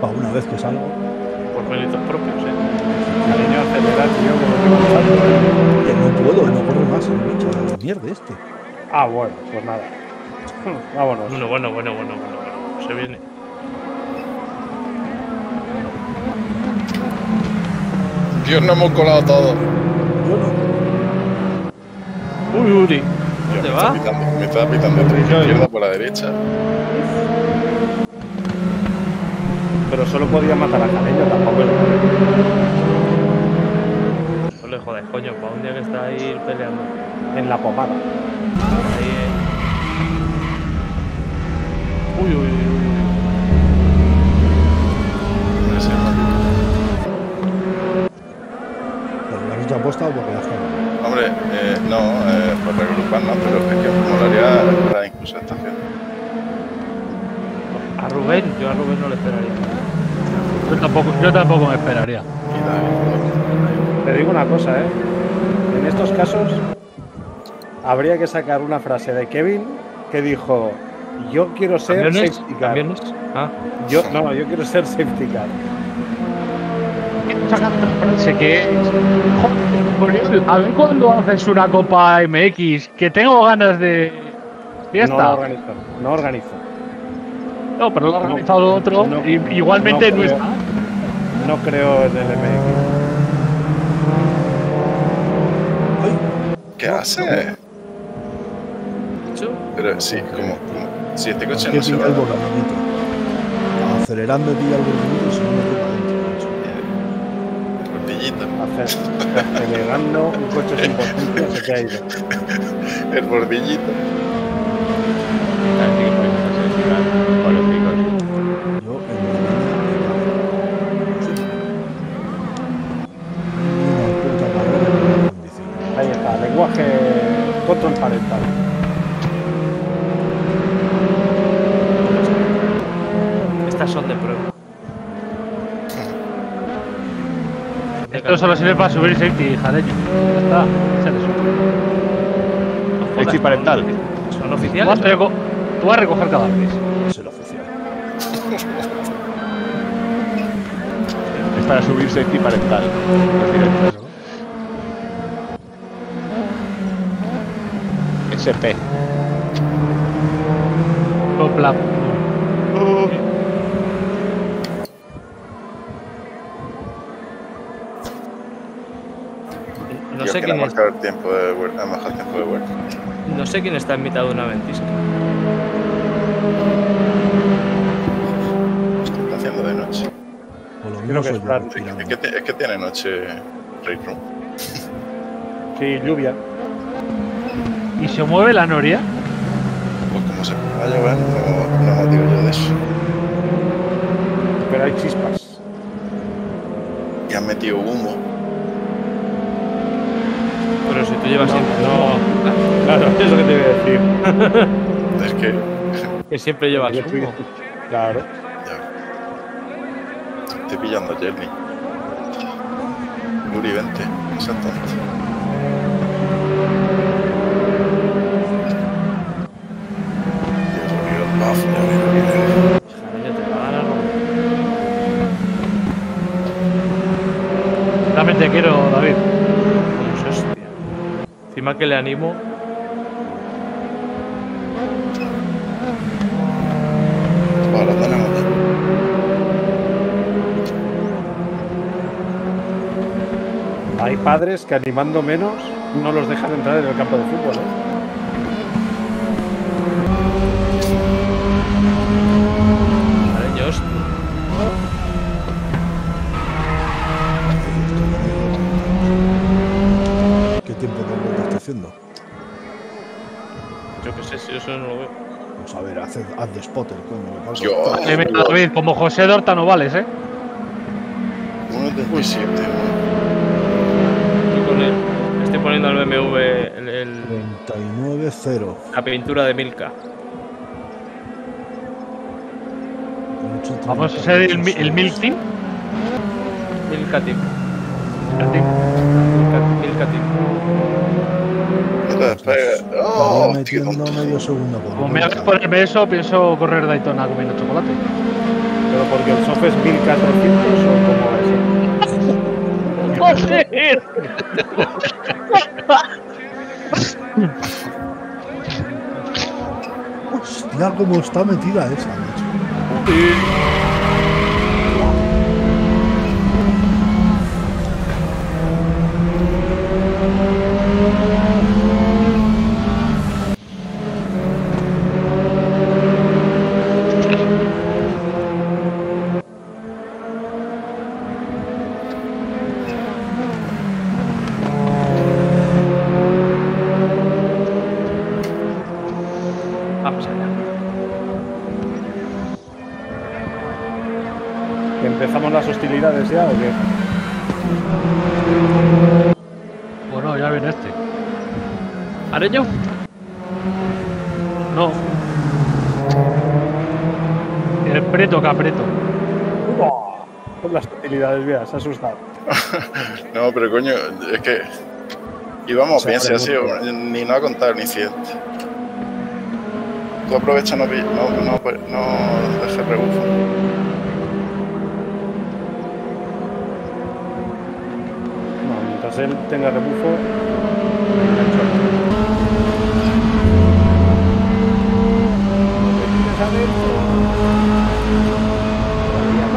B: Pa' una vez que salgo.
C: Por méritos propios, eh.
G: Jareño acelera, tío, como que ¿eh?
B: Oye, no puedo, no corre más el bicho, mierda este.
G: Ah, bueno, pues nada. Vámonos.
C: Bueno, bueno, bueno, bueno, bueno, bueno. Se viene.
A: Dios, no hemos colado todo.
B: Yo no.
C: Uy, Uri. ¿Dónde
A: me
C: va?
A: me está pitando la izquierda por la derecha.
G: Pero solo podía matar a Jareño, tampoco es
C: No le jodas, coño, para un día que está ahí peleando.
G: en la pomada.
C: Ahí, eh. Uy, uy, uy, uy.
B: La bicha puesta porque la.
A: Hombre, eh, no, eh, por regrupar no, pero es que molaría para incluso estación.
C: A Rubén, yo a Rubén no le esperaría.
I: Yo tampoco, yo tampoco me esperaría.
G: Te digo una cosa, ¿eh? En estos casos habría que sacar una frase de Kevin que dijo: Yo quiero ser
C: ¿Camiones?
G: safety car.
C: ¿Camiones? Ah,
G: Yo, no, yo quiero ser safety car.
I: Sé que. Joder, a ver cuando haces una Copa MX, que tengo ganas de.
G: No
I: Fiesta.
G: organizo, no organizo.
I: No, pero lo ha organizado otro.
G: no,
I: y, igualmente
G: no
I: no,
G: creo.
I: está.
G: No creo en el MX.
A: ¿Qué hace? Pero sí, como- si este coche no se
B: pilla
A: va
B: el. Acelerando pilla el bordillito y se me mete para adentro. macho.
A: el bordillito,
G: Hace- Acelerando un coche sin potencia se te ha ido.
A: el bordillito.
D: Así que podéis hacer tirar olímpicos.
B: Yo en mi vida sí. Una puta carrera de condición.
G: Ahí está, lenguaje control parental.
C: Estas son de prueba.
I: Esto solo sirve para subir safety, jadeño. Ya está. Se le sube.
D: Safety parental.
C: ¿Son
I: Tú vas,
C: oficiales?
I: tú vas a recoger cadáveres.
B: Es el oficial.
D: para subir safety parental. SP.
I: Sopla.
C: No
A: El tiempo de vuelta, a bajar el tiempo de vuelta.
C: no sé quién está en mitad de una ventisca.
A: Está haciendo de noche.
G: Creo que es.
A: Es que, es que tiene noche Room.
G: Sí, lluvia.
I: ¿Y se mueve la noria?
A: Pues como se va a llevar, no, no digo yo de eso.
G: Pero hay chispas.
A: Y han metido humo.
C: Siempre.
G: No, claro, es lo que te iba a decir.
A: Es que.
C: Que siempre
G: fui-
C: humo.
G: Claro.
A: Ya. Estoy pillando a Jelly. Yuri, vente. Exactamente. Dios mío, el buff, ya veo que viene.
C: Cariño, te va a dar algo.
I: También te quiero, David.
C: Pues hostia. Que le animo.
A: Ahora tenemos.
G: Hay padres que animando menos no los dejan entrar en el campo de fútbol. ¿eh?
B: Haciendo?
C: Yo qué sé, si eso no lo veo.
B: Pues a ver, haz, haz de spotter, coño.
A: Yo.
I: Eh, mira, David, como José Dorta no vales, ¿eh?
A: 1.37.
C: Yo con él estoy poniendo al BMW el- el-
B: 39-0.
C: la pintura de Milka.
I: Vamos a ser el, el Milk Team.
C: Milka Team. Milka Team.
A: No te despegues.
B: Estaría
A: ¡Oh! tonto.
B: medio segundo por
I: Como me
B: vuelta.
I: hagas ponerme eso, pienso correr Daytona comiendo chocolate.
G: Pero porque el soft es 1400 o como es.
I: ¡Joder!
B: Hostia, cómo está metida esa, macho.
G: O qué?
I: Bueno, ya viene este.
C: ¿Haré yo?
I: No. El preto que aprieto.
G: Con las hostilidades, mira, se ha asustado.
A: No, pero coño, es que. Íbamos bien, si ha sido. Ni no ha contado el incidente. Tú aprovecha, no, no, no, no dejes rebufo.
G: No, mientras él tenga rebufo.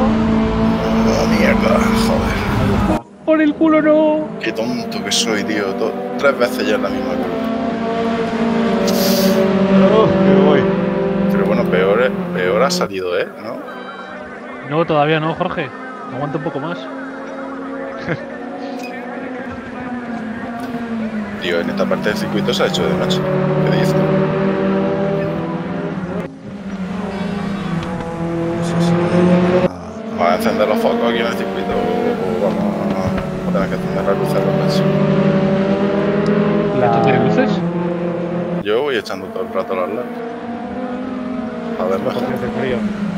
A: Oh, mierda, joder.
I: Por el culo no.
A: Qué tonto que soy, tío. to- tres veces ya en la misma cruz.
D: me voy.
A: Pero bueno, peor, es- peor ha salido él, ¿no?
I: No, todavía no, Jorge. Aguanta un poco más.
A: Tío, en esta parte del circuito se ha hecho de noche.
B: Voy a-
A: Vamos a encender los focos aquí en el circuito vamos a, tener que encender las luces los.
I: ¿Esto tiene luces?
A: Yo voy echando todo el rato las luces. A ver, mejor.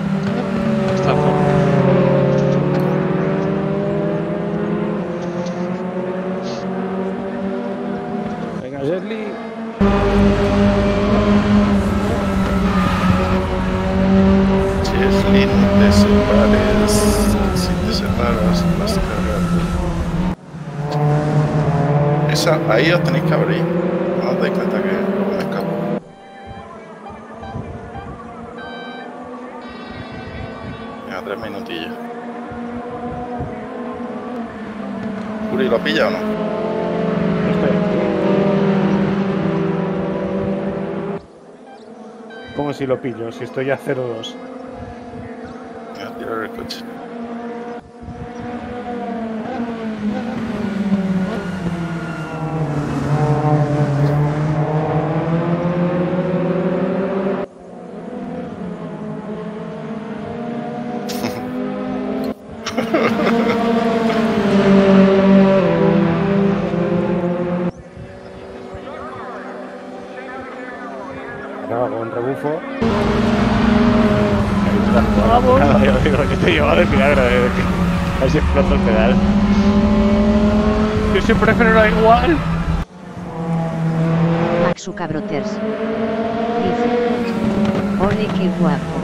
A: Ahí os tenéis que abrir. No os dais cuenta que me escapo. Venga, tres minutillos. Uri, ¿lo pilla o no?
G: ¿Cómo si lo pillo? Si estoy a 0-2.
A: El
D: pedal.
I: Yo siempre freno igual.
J: Maxu Cabroters. Dice. Ole, qué guapo.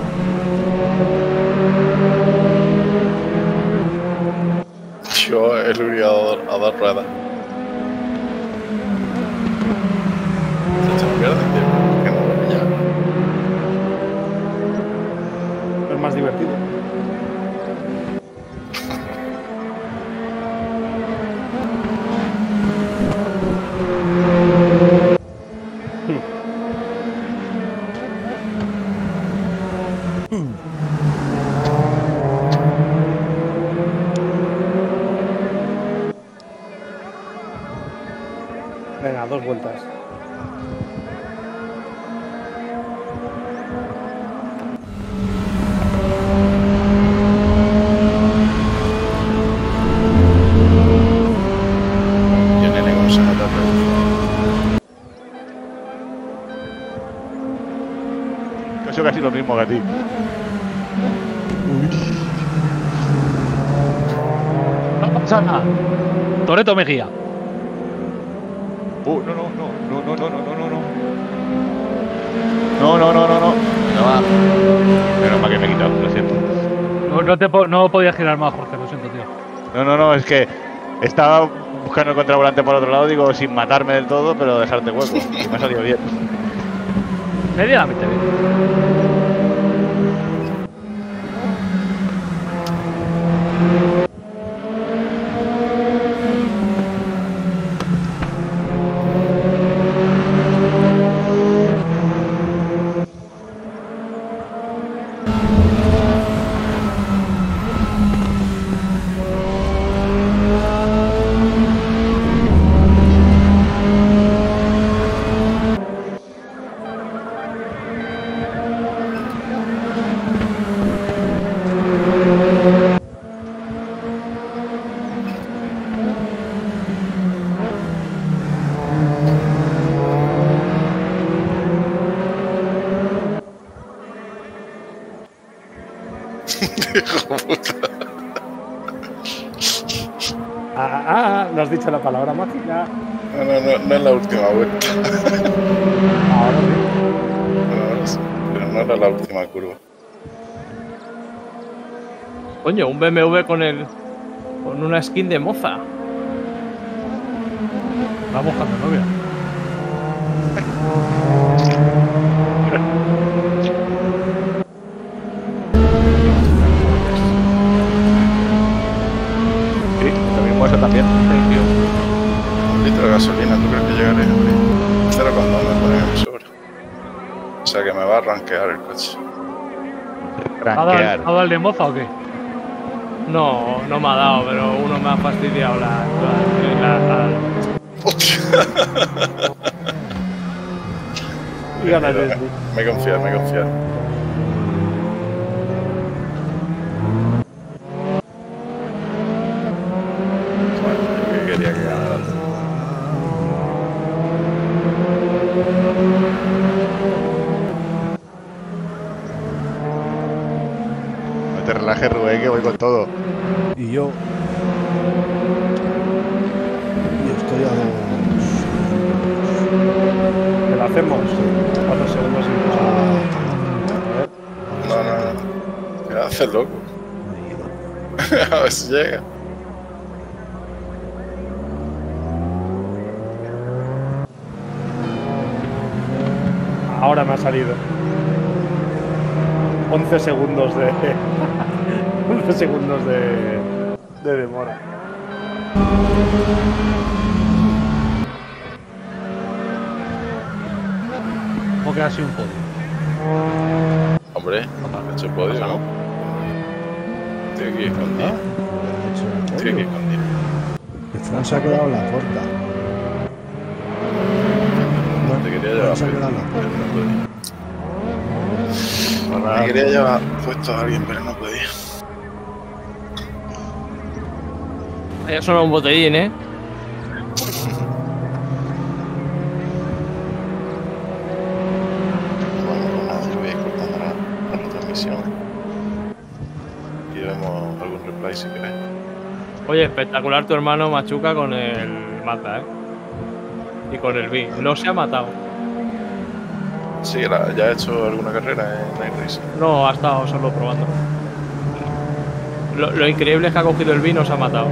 A: Yo he luriado a dar ruedas. Se me pierde el tiempo, que no lo pilla.
G: Es más divertido.
D: Mismo que a ti.
I: No pasa nada. Toreto Mejía.
D: Uh, no, no, no, no, no, no, no, no, no, no. No, no, no, no, no. Menos mal que me he quitado, lo siento.
I: No, no, te po- no podía girar más, Jorge, lo siento, tío.
D: No, no, no, es que estaba buscando el contravolante por otro lado, digo, sin matarme del todo, pero dejarte hueco. Y me ha salido bien.
I: Medianamente bien.
G: Palabra mágica.
A: No, no, no, no es la última vuelta.
G: Ahora sí.
A: Bueno, ahora sí, pero no era la última curva.
C: Coño, un BMW con el. con una skin de moza.
I: Va buscando novia.
A: Arranquear el coche.
I: ¿Ha dado,
D: Ranquear.
I: ¿Ha dado el de moza o qué?
C: No, no me ha dado, pero uno me ha fastidiado la. la, la-
A: me confía, me confía.
B: Y estoy a dos.
G: ¿Qué lo hacemos? ¿Cuántos segundos y incluso?
A: No, no, no. ¿Qué haces, loco? a ver si llega.
G: Ahora me ha salido. 11 segundos de. 11 segundos de de demora.
I: ¿Cómo que ha sido un podio?
A: Hombre, hecho podio, ¿no? Estoy aquí escondido. Estoy aquí escondido.
B: Que Fran se ha quedado en la puerta.
A: Te quería llevar
B: se ha quedado en la puerta.
A: no. Me quería llevar puesto a alguien, pero
C: Ya suena un botellín, ¿eh?
A: Voy a ir cortando la, retransmisión. Y vemos algún replay si queréis.
C: Oye, espectacular tu hermano Machuca con el Mazda, ¿eh? Y con el B. No se ha matado.
A: Sí, la- ya he hecho alguna carrera en Night Racing.
C: No, ha estado solo probando. Lo, lo increíble es que ha cogido el B y no se ha matado.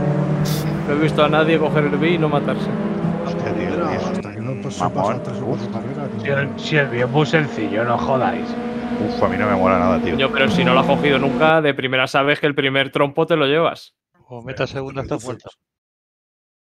C: No he visto a nadie coger el B y no matarse.
D: Hostia, tío,
B: Pero
D: es
B: hasta que no
D: un
B: pues, se
D: mamón.
B: pasa tres o cuatro carreras.
I: Si el, si el bien es muy sencillo, no jodáis.
D: Uf, a mí no me mola nada, tío.
C: Yo, pero si no lo has cogido nunca, de primera sabes que el primer trompo te lo llevas.
K: O meta segunda hasta vuelta.